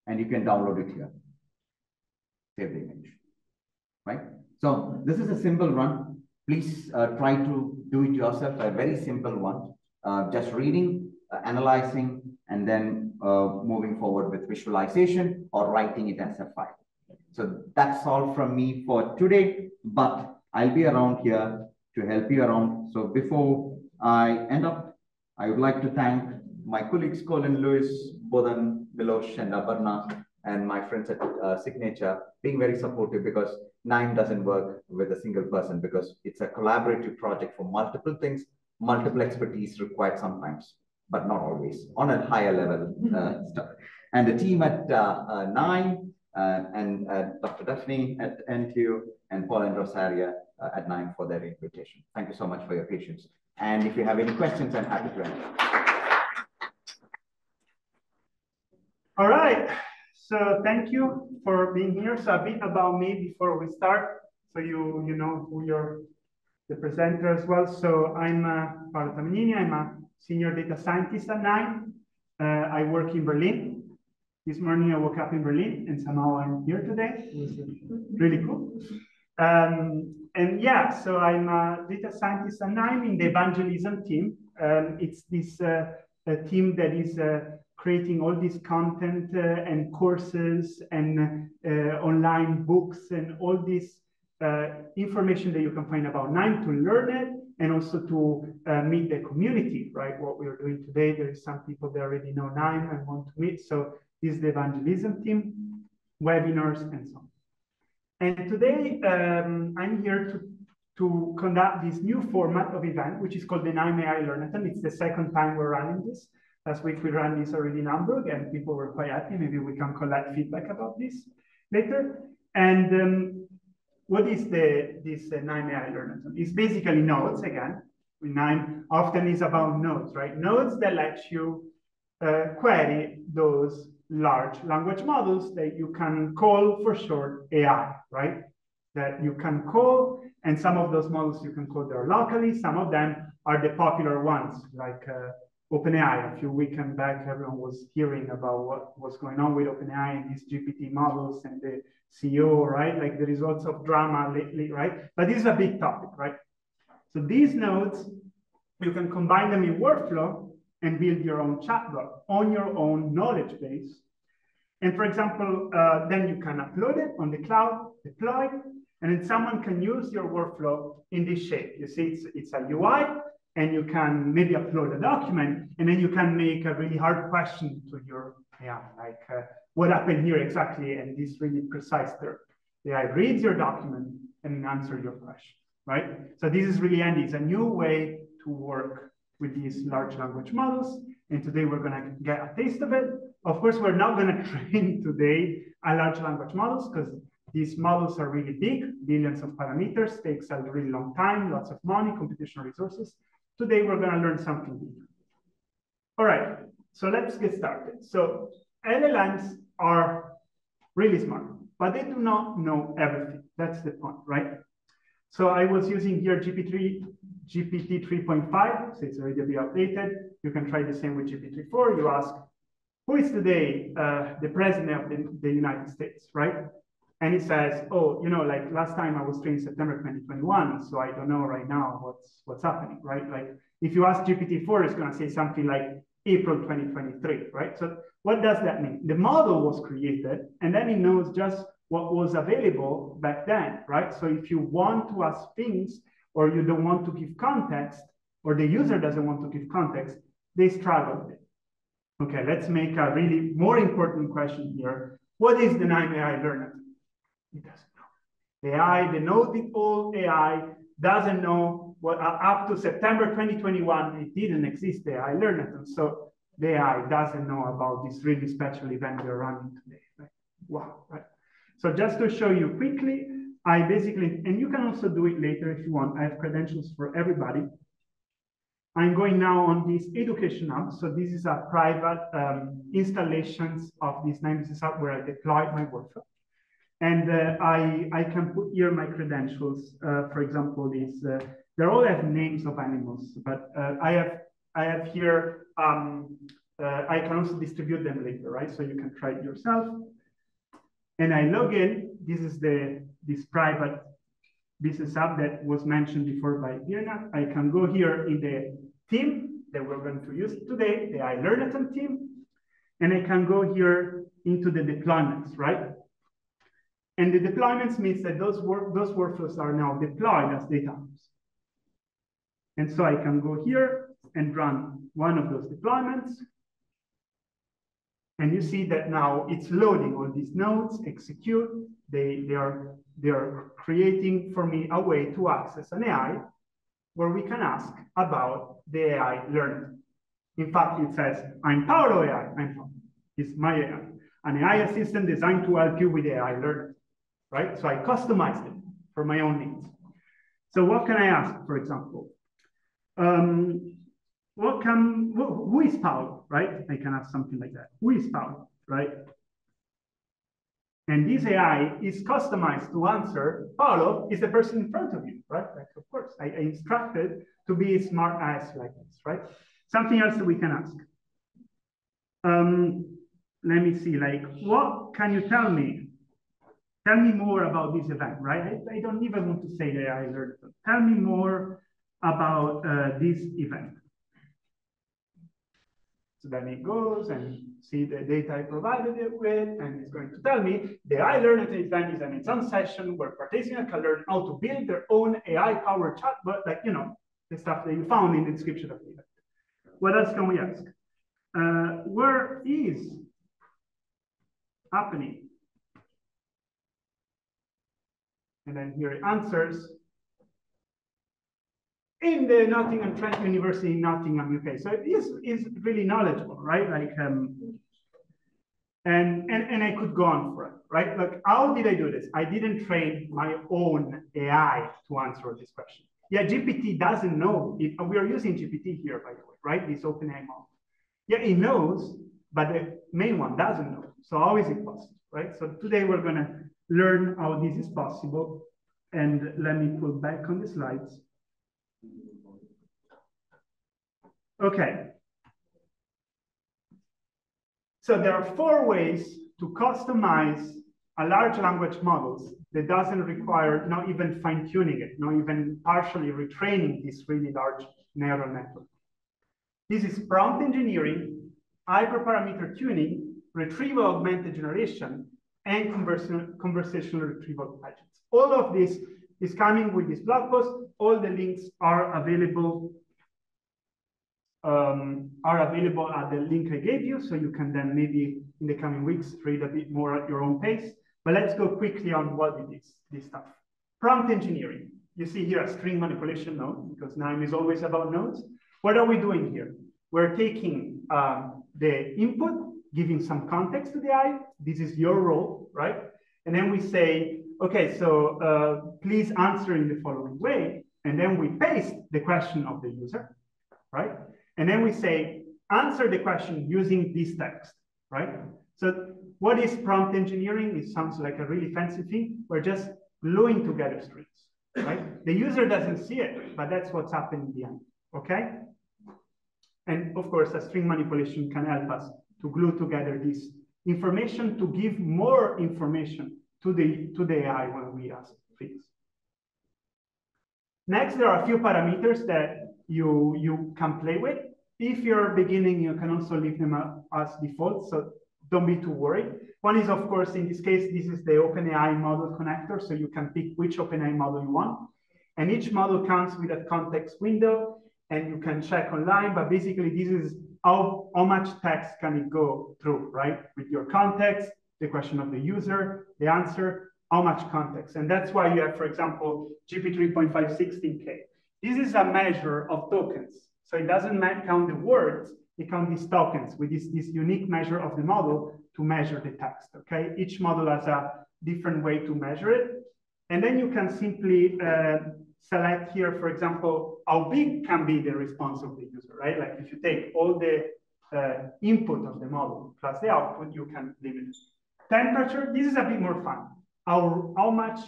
and you can download it here. Save the image, right? So this is a simple run. Please uh, try to do it yourself, a very simple one. Uh, just reading, uh, analyzing, and then uh, moving forward with visualization or writing it as a file. So that's all from me for today, but I'll be around here to help you around. So before I end up, I would like to thank my colleagues, Colin Lewis, Bodan, Milosh, and Aparna, and my friends at uh, Sygnature being very supportive because KNIME doesn't work with a single person because it's a collaborative project for multiple things, multiple expertise required sometimes, but not always on a higher level uh, stuff. And the team at uh, KNIME uh, and uh, Dr. Daphne at NTU and Paul and Rosaria at KNIME for their invitation. Thank you so much for your patience. And if you have any questions, I'm happy to answer. All right. So thank you for being here. So a bit about me before we start, so you you know who you're the presenter as well. So I'm uh, Paolo Tamagnini. I'm a senior data scientist at KNIME. Uh, I work in Berlin. This morning I woke up in Berlin and somehow I'm here today. It was really cool. Um, and yeah, so I'm a data scientist and I'm in the evangelism team. Um, it's this uh, team that is uh, creating all this content uh, and courses and uh, online books and all this uh, information that you can find about KNIME to learn it and also to uh, meet the community, right? What we're doing today, there is some people that already know KNIME and want to meet. So is the evangelism team, webinars, and so on. And today um, I'm here to, to conduct this new format of event, which is called the KNIME AI Learnathon. It's the second time we're running this. Last week we ran this already in Hamburg and people were quite happy. Maybe we can collect feedback about this later. And um, what is the this uh, AI learnathon? It's basically nodes again. KNIME often is about nodes, right? Nodes that let you uh, query those large language models that you can call for short AI, right? That you can call, and some of those models you can call there locally. Some of them are the popular ones, like uh, OpenAI. A few weekends back, everyone was hearing about what was going on with OpenAI and these GPT models and the CEO, right? Like the results of drama lately, right? But this is a big topic, right? So these nodes, you can combine them in workflow and build your own chatbot on your own knowledge base. And for example, uh, then you can upload it on the cloud, deploy, and then someone can use your workflow in this shape. You see, it's, it's a UI, and you can maybe upload a document, and then you can make a really hard question to your AI, like uh, what happened here exactly, and this really precise there. The AI reads your document and answer your question, right? So this is really handy. It's a new way to work with these large language models. And today we're gonna get a taste of it. Of course, we're not gonna train today a large language models because these models are really big, billions of parameters, takes a really long time, lots of money, computational resources. Today we're gonna learn something different. All right, so let's get started. So LLMs are really smart, but they do not know everything. That's the point, right? So I was using here GPT, GPT 3.5, so it's already a bit updated. You can try the same with GPT 4. You ask, who is today uh, the president of the, the, United States, right? And it says, oh, you know, like last time I was trained September 2021, so I don't know right now what's what's happening, right? Like if you ask GPT 4, it's gonna say something like April 2023, right? So what does that mean? The model was created and then it knows just what was available back then, right? So if you want to ask things or you don't want to give context or the user doesn't want to give context, they struggle with it. Okay, let's make a really more important question here. What is the name AI learner? It doesn't know. The AI, the know-it-all AI doesn't know well, uh, up to September 2021, it didn't exist there. I learned it. So the AI doesn't know about this really special event we're running today. Right? Wow, right? So just to show you quickly, I basically, and you can also do it later if you want. I have credentials for everybody. I'm going now on this education hub. So this is a private um, installations of this is up where I deployed my workflow. And uh, I, I can put here my credentials. Uh, for example, these, uh, they all have names of animals, but uh, I have I have here. Um, uh, I can also distribute them later, right? So you can try it yourself. And I log in. This is the this private business app that was mentioned before by Virna. I can go here in the team that we're going to use today, the AI Learnathon team. And I can go here into the deployments, right? And the deployments means that those work those workflows are now deployed as data. And so I can go here and run one of those deployments. And you see that now it's loading all these nodes, execute. They, they, are, they are creating for me a way to access an AI where we can ask about the AI learning. In fact, it says, I'm Paolo AI. I'm It's my AI. An AI assistant designed to help you with AI learning, right? So I customized it for my own needs. So what can I ask, for example? Um, what can, who, is Paolo, right? I can ask something like that. Who is Paolo, right? And this AI is customized to answer, Paolo is the person in front of you, right? Like, of course, I, I instructed to be smart as like this, right? Something else that we can ask. Um, let me see, like, what can you tell me? Tell me more about this event, right? I, I don't even want to say that I learned. Tell me more about uh, this event. So then it goes and see the data I provided it with, and it's going to tell me the AI learning event is an own session where participants can learn how to build their own AI-powered chatbot, like, you know, the stuff that you found in the description of the event. What else can we ask? Uh, where is happening? And then here it answers in the Nottingham Trent University in Nottingham, UK. So it is, is really knowledgeable, right? Like, um, and, and, and I could go on for it, right? Like, how did I do this? I didn't train my own AI to answer this question. Yeah, GPT doesn't know. It, we are using GPT here, by the way, right? This OpenAI model. Yeah, it knows, but the main one doesn't know. So how is it possible, right? So today we're gonna learn how this is possible. And let me pull back on the slides. Okay. So there are four ways to customize a large language models that doesn't require not even fine tuning it, not even partially retraining this really large neural network. This is prompt engineering, hyperparameter tuning, retrieval augmented generation, and conversational retrieval agents. All of this is coming with this blog post. All the links are available um, are available at the link I gave you. So you can then maybe in the coming weeks read a bit more at your own pace. But let's go quickly on what it is, this stuff. Prompt engineering. You see here a string manipulation node because KNIME is always about nodes. What are we doing here? We're taking um, the input, giving some context to the AI. This is your role, right? And then we say, okay, so uh, please answer in the following way. And then we paste the question of the user, right? And then we say, answer the question using this text, right? So what is prompt engineering? It sounds like a really fancy thing. We're just gluing together strings, right? The user doesn't see it, but that's what's happening in the end, okay? And of course, a string manipulation can help us to glue together this information to give more information to the, to the AI when we ask things. Next, there are a few parameters that you, you can play with. If you're beginning, you can also leave them as default, so don't be too worried. One is, of course, in this case, this is the OpenAI model connector, so you can pick which OpenAI model you want. And each model comes with a context window, and you can check online, but basically this is how, how much text can it go through, right? With your context, the question of the user, the answer, how much context. And that's why you have, for example, GP3.516K. This is a measure of tokens. So it doesn't count the words, it counts these tokens with this, this unique measure of the model to measure the text, okay? Each model has a different way to measure it. And then you can simply uh, select here, for example, how big can be the response of the user, right? Like if you take all the uh, input of the model plus the output, you can limit it. Temperature, this is a bit more fun. How, how much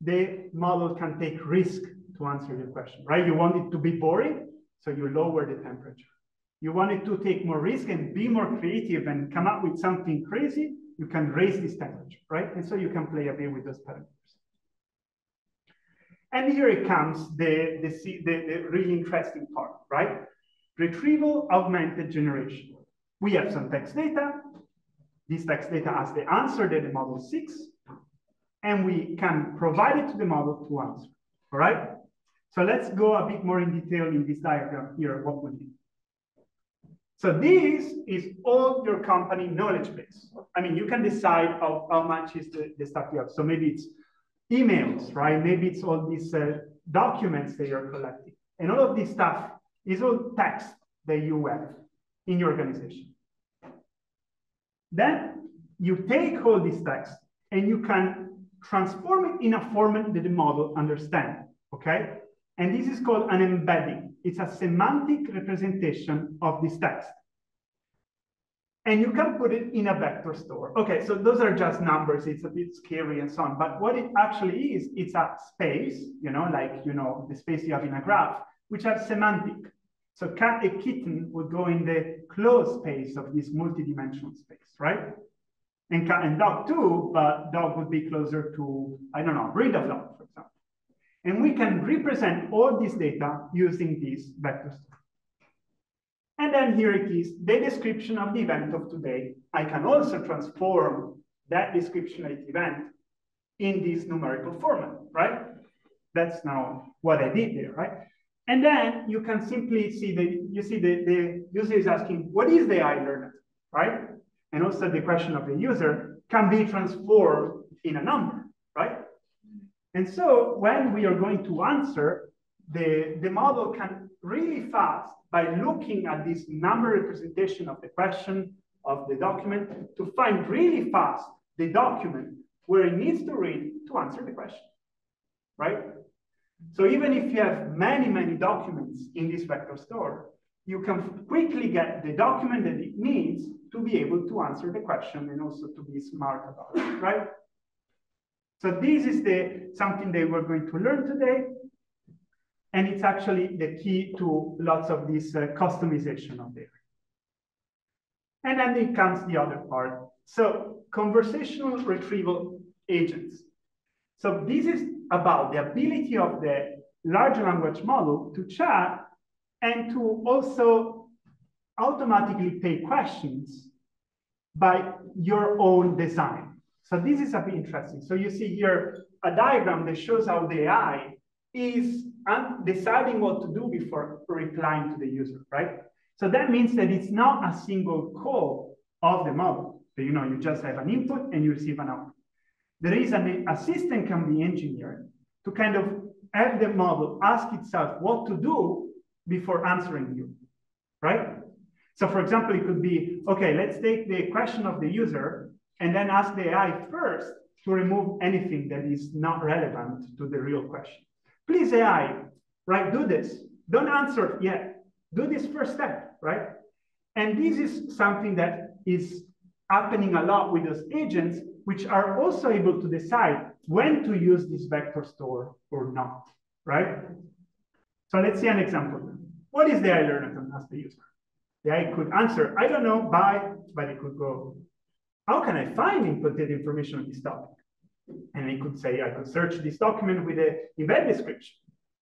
the model can take risk to answer your question, right? You want it to be boring, so you lower the temperature. You want it to take more risk and be more creative and come up with something crazy, you can raise this temperature, right? And so you can play a bit with those parameters. And here it comes, the, the, the, the really interesting part, right? Retrieval augmented generation. We have some text data, this text data as the answer that the model seeks, and we can provide it to the model to answer, all right? So let's go a bit more in detail in this diagram here, what we need. So this is all your company knowledge base. I mean, you can decide how, how much is the, the stuff you have. So maybe it's emails, right? Maybe it's all these uh, documents that you're collecting. And all of this stuff is all text that you have in your organization. Then you take all this text and you can transform it in a format that the model understands, okay? And this is called an embedding. It's a semantic representation of this text. And you can put it in a vector store. Okay, so those are just numbers. It's a bit scary and so on. But what it actually is, it's a space, you know, like, you know, the space you have in a graph, which are semantic. So cat a kitten would go in the closed space of this multidimensional space, right? And and dog too, but dog would be closer to, I don't know, breed of dog, for example. And we can represent all this data using this vector store. And then here it is, the description of the event of today. I can also transform that description of the event in this numerical format, right? That's now what I did there, right? And then you can simply see the, you see the, the user is asking, what is the I learned, right? And also the question of the user can be transformed in a number, right? And so when we are going to answer, the, the model can really fast by looking at this number representation of the question of the document to find really fast the document where it needs to read to answer the question, right? So even if you have many, many documents in this vector store, you can quickly get the document that it needs to be able to answer the question and also to be smart about it, right? So this is the something that we're going to learn today. And it's actually the key to lots of this uh, customization of data. And then it comes the other part. So conversational retrieval agents. So this is about the ability of the large language model to chat and to also automatically take questions by your own design. So this is a bit interesting. So you see here a diagram that shows how the AI is uh, deciding what to do before replying to the user, right? So that means that it's not a single call of the model. So, you know, you just have an input and you receive an output. There is an, a system can be engineered to kind of have the model ask itself what to do before answering you, right? So for example, it could be, okay, let's take the question of the user and then ask the AI first to remove anything that is not relevant to the real question. Please AI, right, do this. Don't answer yet. Do this first step, right? And this is something that is happening a lot with those agents, which are also able to decide when to use this vector store or not, right? So let's see an example. What is the I learned as the user? The AI could answer, I don't know, bye, but it could go, how can I find inputted information on this topic? And it could say, I could search this document with the event description.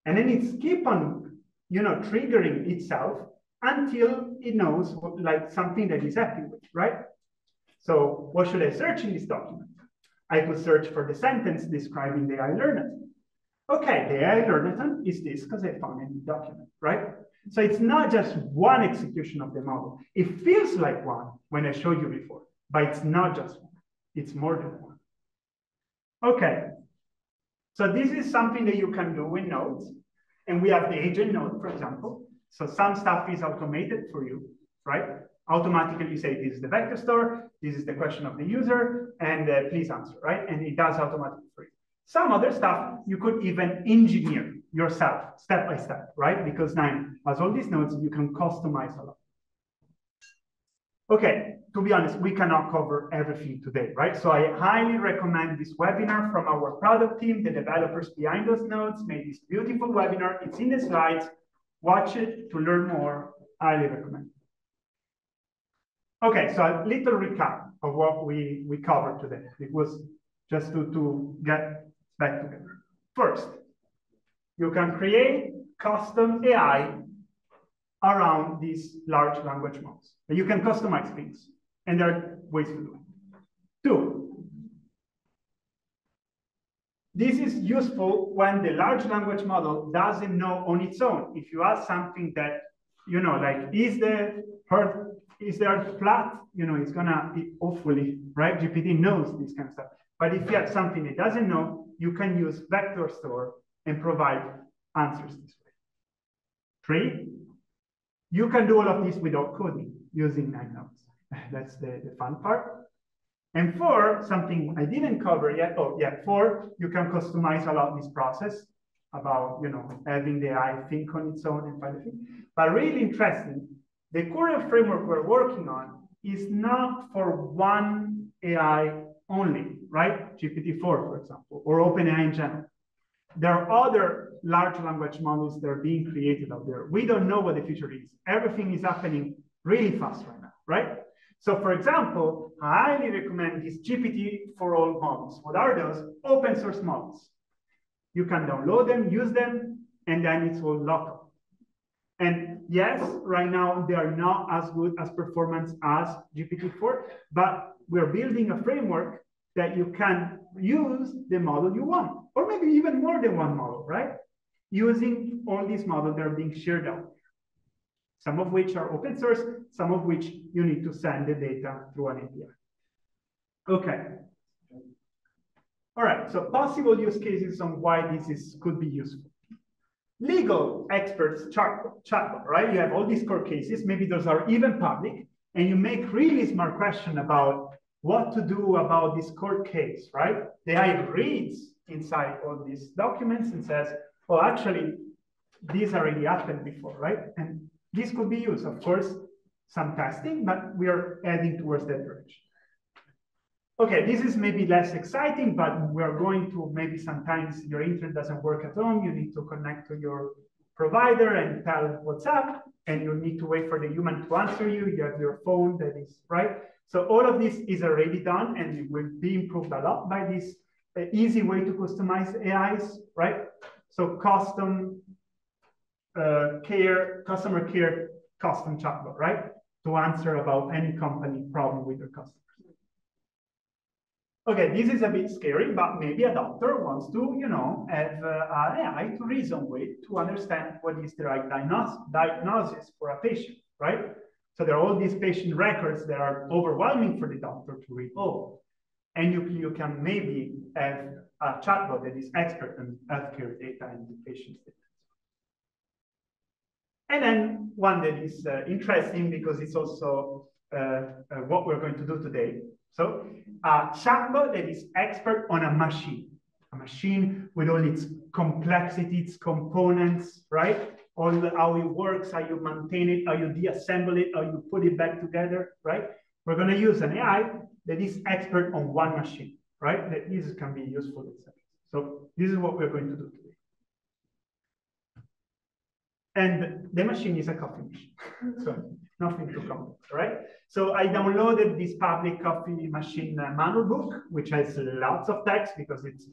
And then it's keep on, you know, triggering itself until it knows what, like something that is happening with, right? So what should I search in this document? I could search for the sentence describing the I learned. Okay, the I learned is this because I found in the document, right? So it's not just one execution of the model. It feels like one when I showed you before, but it's not just one. It's more than one. Okay, so this is something that you can do with nodes. And we have the agent node, for example. So some stuff is automated for you, right? Automatically you say, this is the vector store, this is the question of the user, and uh, please answer, right? And it does automatically for you. Some other stuff you could even engineer yourself, step by step, right? Because now, as all these nodes, you can customize a lot. Okay, to be honest, we cannot cover everything today, right? So I highly recommend this webinar from our product team, the developers behind those nodes made this beautiful webinar. It's in the slides. Watch it to learn more. Highly recommend. Okay, so a little recap of what we, we covered today. It was just to, to get back together. First, you can create custom AI around these large language models. And you can customize things, and there are ways to do it. Two, this is useful when the large language model doesn't know on its own. If you ask something that, you know, like, is the earth, is the earth flat? You know, it's gonna be hopefully, right? GPT knows this kind of stuff. But if you have something it doesn't know, you can use vector store and provide answers this way. Three, you can do all of this without coding using nodes. That's the, the fun part. And four, something I didn't cover yet. Oh, yeah, four, you can customize a lot this process about, you know, having the AI think on its own and find the thing. But really interesting, the core framework we're working on is not for one AI only, right? GPT-4, for example, or OpenAI in general. There are other large language models that are being created out there. We don't know what the future is. Everything is happening really fast right now, right? So for example, I highly recommend these GPT4All models. What are those? Open source models. You can download them, use them, and then it's all local. And yes, right now they are not as good as performance as GPT-4, but we're building a framework that you can use the model you want, or maybe even more than one model, right? Using all these models that are being shared out some of which are open source, some of which you need to send the data through an API. Okay. All right, so possible use cases on why this is could be useful. Legal experts chatbot, right? You have all these court cases, maybe those are even public, and you make really smart question about what to do about this court case, right? The AI reads inside all these documents and says, well, actually, these already happened before, right? And this could be used, of course, some testing, but we are heading towards that direction. Okay, this is maybe less exciting, but we are going to maybe sometimes your internet doesn't work at home. You need to connect to your provider and tell what's up, and you need to wait for the human to answer you. You have your phone that is right. So all of this is already done, and it will be improved a lot by this uh, easy way to customize AIs, right? So custom uh, care, customer care custom chatbot, right? To answer about any company problem with your customers. Okay, this is a bit scary, but maybe a doctor wants to, you know, have uh, AI to reason with to understand what is the right diagnosis, diagnosis for a patient, right? So there are all these patient records that are overwhelming for the doctor to read all. And you, you can maybe have a chatbot that is expert in healthcare data and patient data. And then one that is uh, interesting because it's also uh, uh, what we're going to do today. So a chatbot that is expert on a machine, a machine with all its complexity, its components, right? All the, how it works, how you maintain it, how you deassemble it, how you put it back together, right? We're going to use an AI that is expert on one machine, right? That this can be useful. So this is what we're going to do today. And the machine is a coffee machine. so nothing to comment, right? So I downloaded this public coffee machine uh, manual book, which has lots of text because it's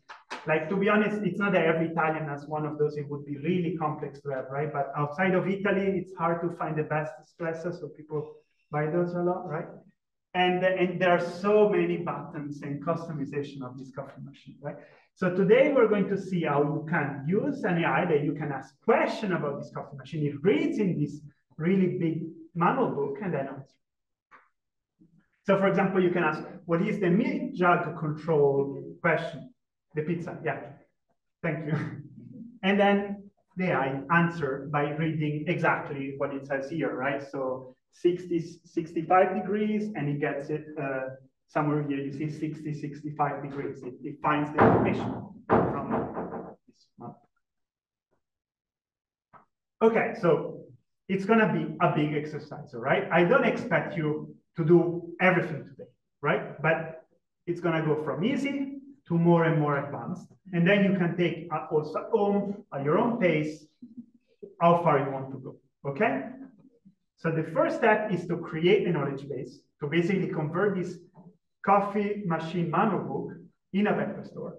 like, to be honest, it's not every Italian has one of those. It would be really complex to have, right? But outside of Italy, it's hard to find the best espresso. So people buy those a lot, right? And, and there are so many buttons and customization of this coffee machine, right? So today we're going to see how you can use an AI that you can ask question about this coffee machine. It reads in this really big manual book and then answer. So for example, you can ask, what is the milk jug control question? The pizza, yeah, thank you. And then the AI answer by reading exactly what it says here, right? So 60, 65 degrees, and it gets it uh, somewhere here you see 60, 65 degrees. It, it finds the information from this map. Okay, so it's gonna be a big exercise, all right? I don't expect you to do everything today, right? But it's gonna go from easy to more and more advanced. And then you can take also home at your own pace how far you want to go, okay? So the first step is to create a knowledge base to basically convert this coffee machine manual book in a vector store.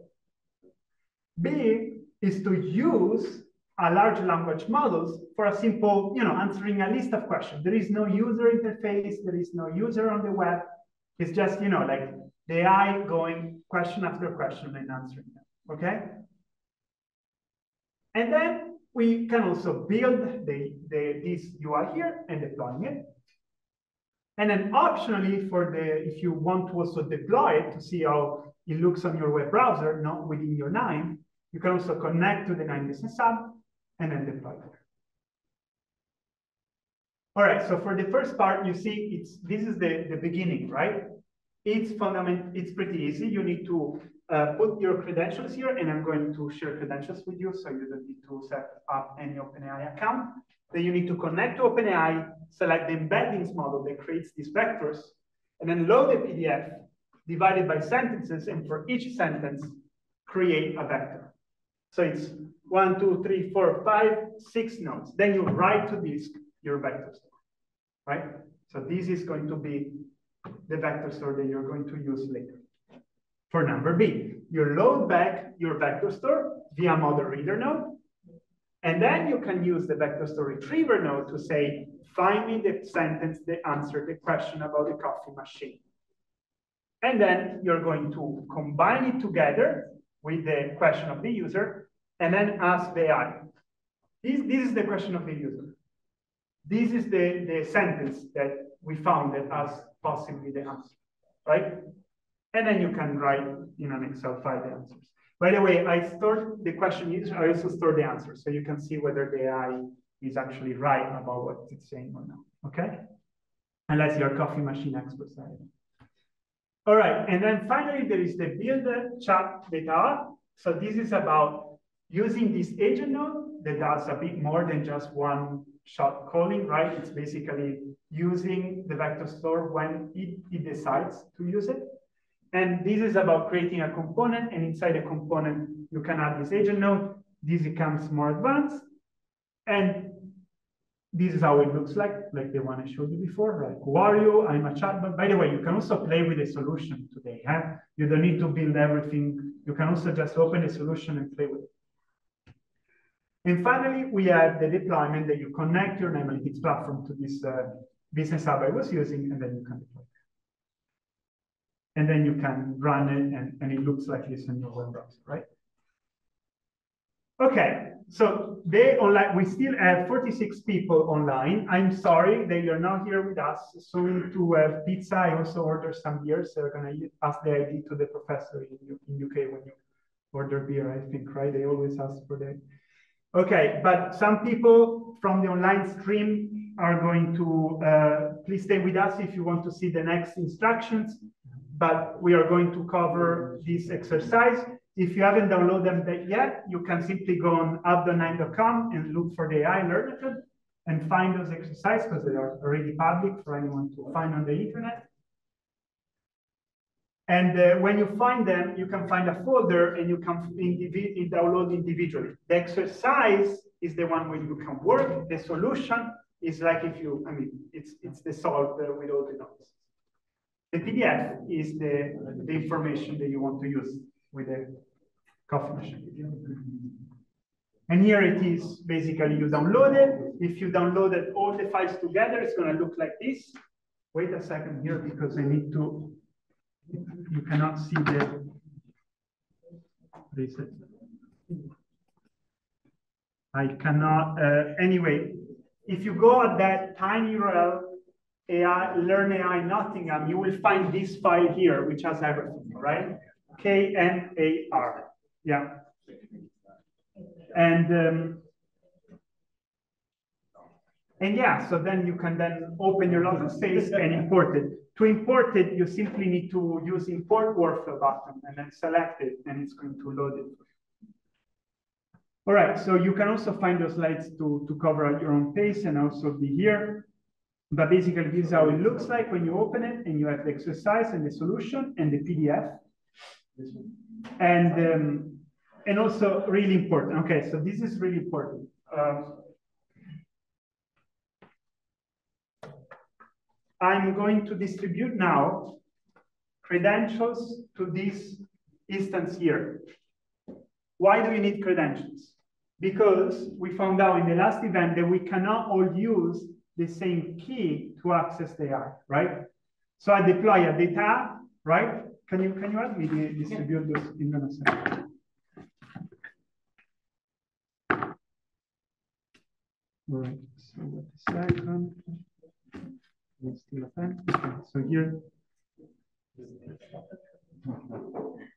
B is to use a large language models for a simple, you know, answering a list of questions. There is no user interface, there is no user on the web. It's just, you know, like the AI going question after question and answering them, okay? And then we can also build the, the, this UI here and deploying it. And then optionally for the, if you want to also deploy it to see how it looks on your web browser, not within your KNIME, you can also connect to the KNIME Business Hub and then deploy it. All right, so for the first part, you see it's this is the, the beginning, right? It's fundament, it's pretty easy. You need to uh, put your credentials here, and I'm going to share credentials with you, so you don't need to set up any OpenAI account. Then you need to connect to OpenAI, select the embeddings model that creates these vectors, and then load the PDF divided by sentences, and for each sentence, create a vector. So it's one, two, three, four, five, six nodes. Then you write to disk your vector store, right? So this is going to be the vector store that you're going to use later. For number B, you load back your vector store via model reader node, and then you can use the vector store retriever node to say, find me the sentence that answered the question about the coffee machine. And then you're going to combine it together with the question of the user and then ask the AI. This, this is the question of the user. This is the, the sentence that we found that has possibly the answer, right? And then you can write in an Excel file the answers. By the way, I stored the question I also store the answer, so you can see whether the AI is actually right about what it's saying or not, okay? Unless you're coffee machine expert. All right, and then finally, there is the build chat data. So this is about using this agent node that does a bit more than just one shot calling, right? It's basically using the vector store when it, it decides to use it. And this is about creating a component, and inside a component, you can add this agent node. This becomes more advanced. And this is how it looks like, like the one I showed you before, like who are you? I'm a chatbot. By the way, you can also play with the solution today. Huh? You don't need to build everything. You can also just open a solution and play with it. And finally, we have the deployment that you connect your analytics platform to this uh, business hub I was using, and then you can deploy. And then you can run it, and, and it looks like this in your web browser, right? Okay, so they online, we still have 46 people online. I'm sorry that you're not here with us. Soon to have pizza. I also ordered some beer, so I'm gonna ask the ID to the professor in, in UK when you order beer, I think, right? They always ask for the Okay, but some people from the online stream are going to, uh, please stay with us if you want to see the next instructions, but we are going to cover this exercise. If you haven't downloaded them yet, you can simply go on hub.knime.com and look for the AI Learnathon and find those exercises because they are already public for anyone to find on the internet. And uh, when you find them, you can find a folder and you can indiv download individually. The exercise is the one where you can work. The solution is like if you, I mean, it's it's the solve uh, with all the notes. The PDF is the, the information that you want to use with the coffee machine. And here it is basically you download it. If you downloaded all the files together, it's going to look like this. Wait a second here because I need to you cannot see the reset. I cannot, uh, anyway, if you go at that tiny URL, AI, Learn AI Nottingham, you will find this file here, which has everything, right? K-N-A-R, yeah. And, um, and yeah, so then you can then open your local space and import it. To import it, you simply need to use import workflow button and then select it, and it's going to load it. All right, so you can also find those slides to, to cover at your own pace and also be here. But basically, this is how it looks like when you open it and you have the exercise and the solution and the PDF. And, um, and also really important. Okay, so this is really important. Um, I'm going to distribute now credentials to this instance here. Why do we need credentials? Because we found out in the last event that we cannot all use the same key to access the AI, right? So I deploy a data, right? can you, can you help me di- distribute this in a second? Right, so what is second? Still a okay, so here.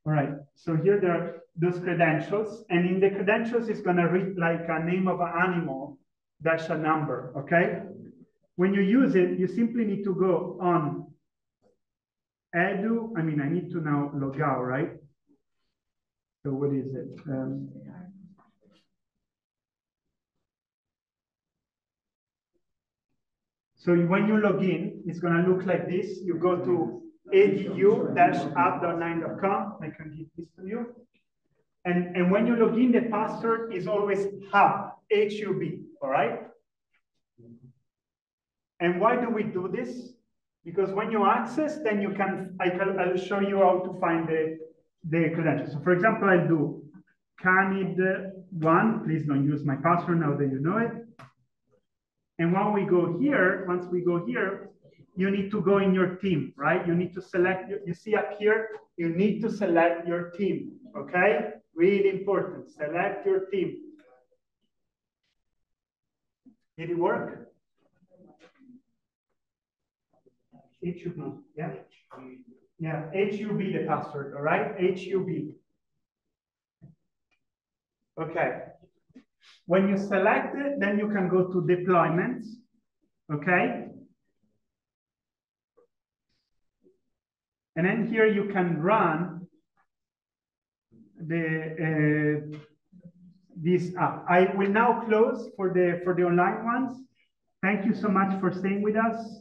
All right, so here there are those credentials, and in the credentials, it's gonna read like a name of an animal dash a number, okay? When you use it, you simply need to go on edu, I mean, I need to now log out, right? So what is it? Um, So when you log in, it's gonna look like this. You go to edu-hub.knime.com. I can give this to you. And, and when you log in, the password is always hub, H-U-B, all right? And why do we do this? Because when you access, then you can, I can, I'll show you how to find the, the credentials. So for example, I'll do canid one, please don't use my password now that you know it. And when we go here, once we go here, you need to go in your team, right? You need to select, you- see up here, you need to select your team, okay? Really important, select your team. Did it work? HUB, yeah? Yeah, HUB the password, all right? HUB. Okay. When you select it, then you can go to deployments, okay? And then here you can run the uh, this app. I will now close for the for the online ones. Thank you so much for staying with us.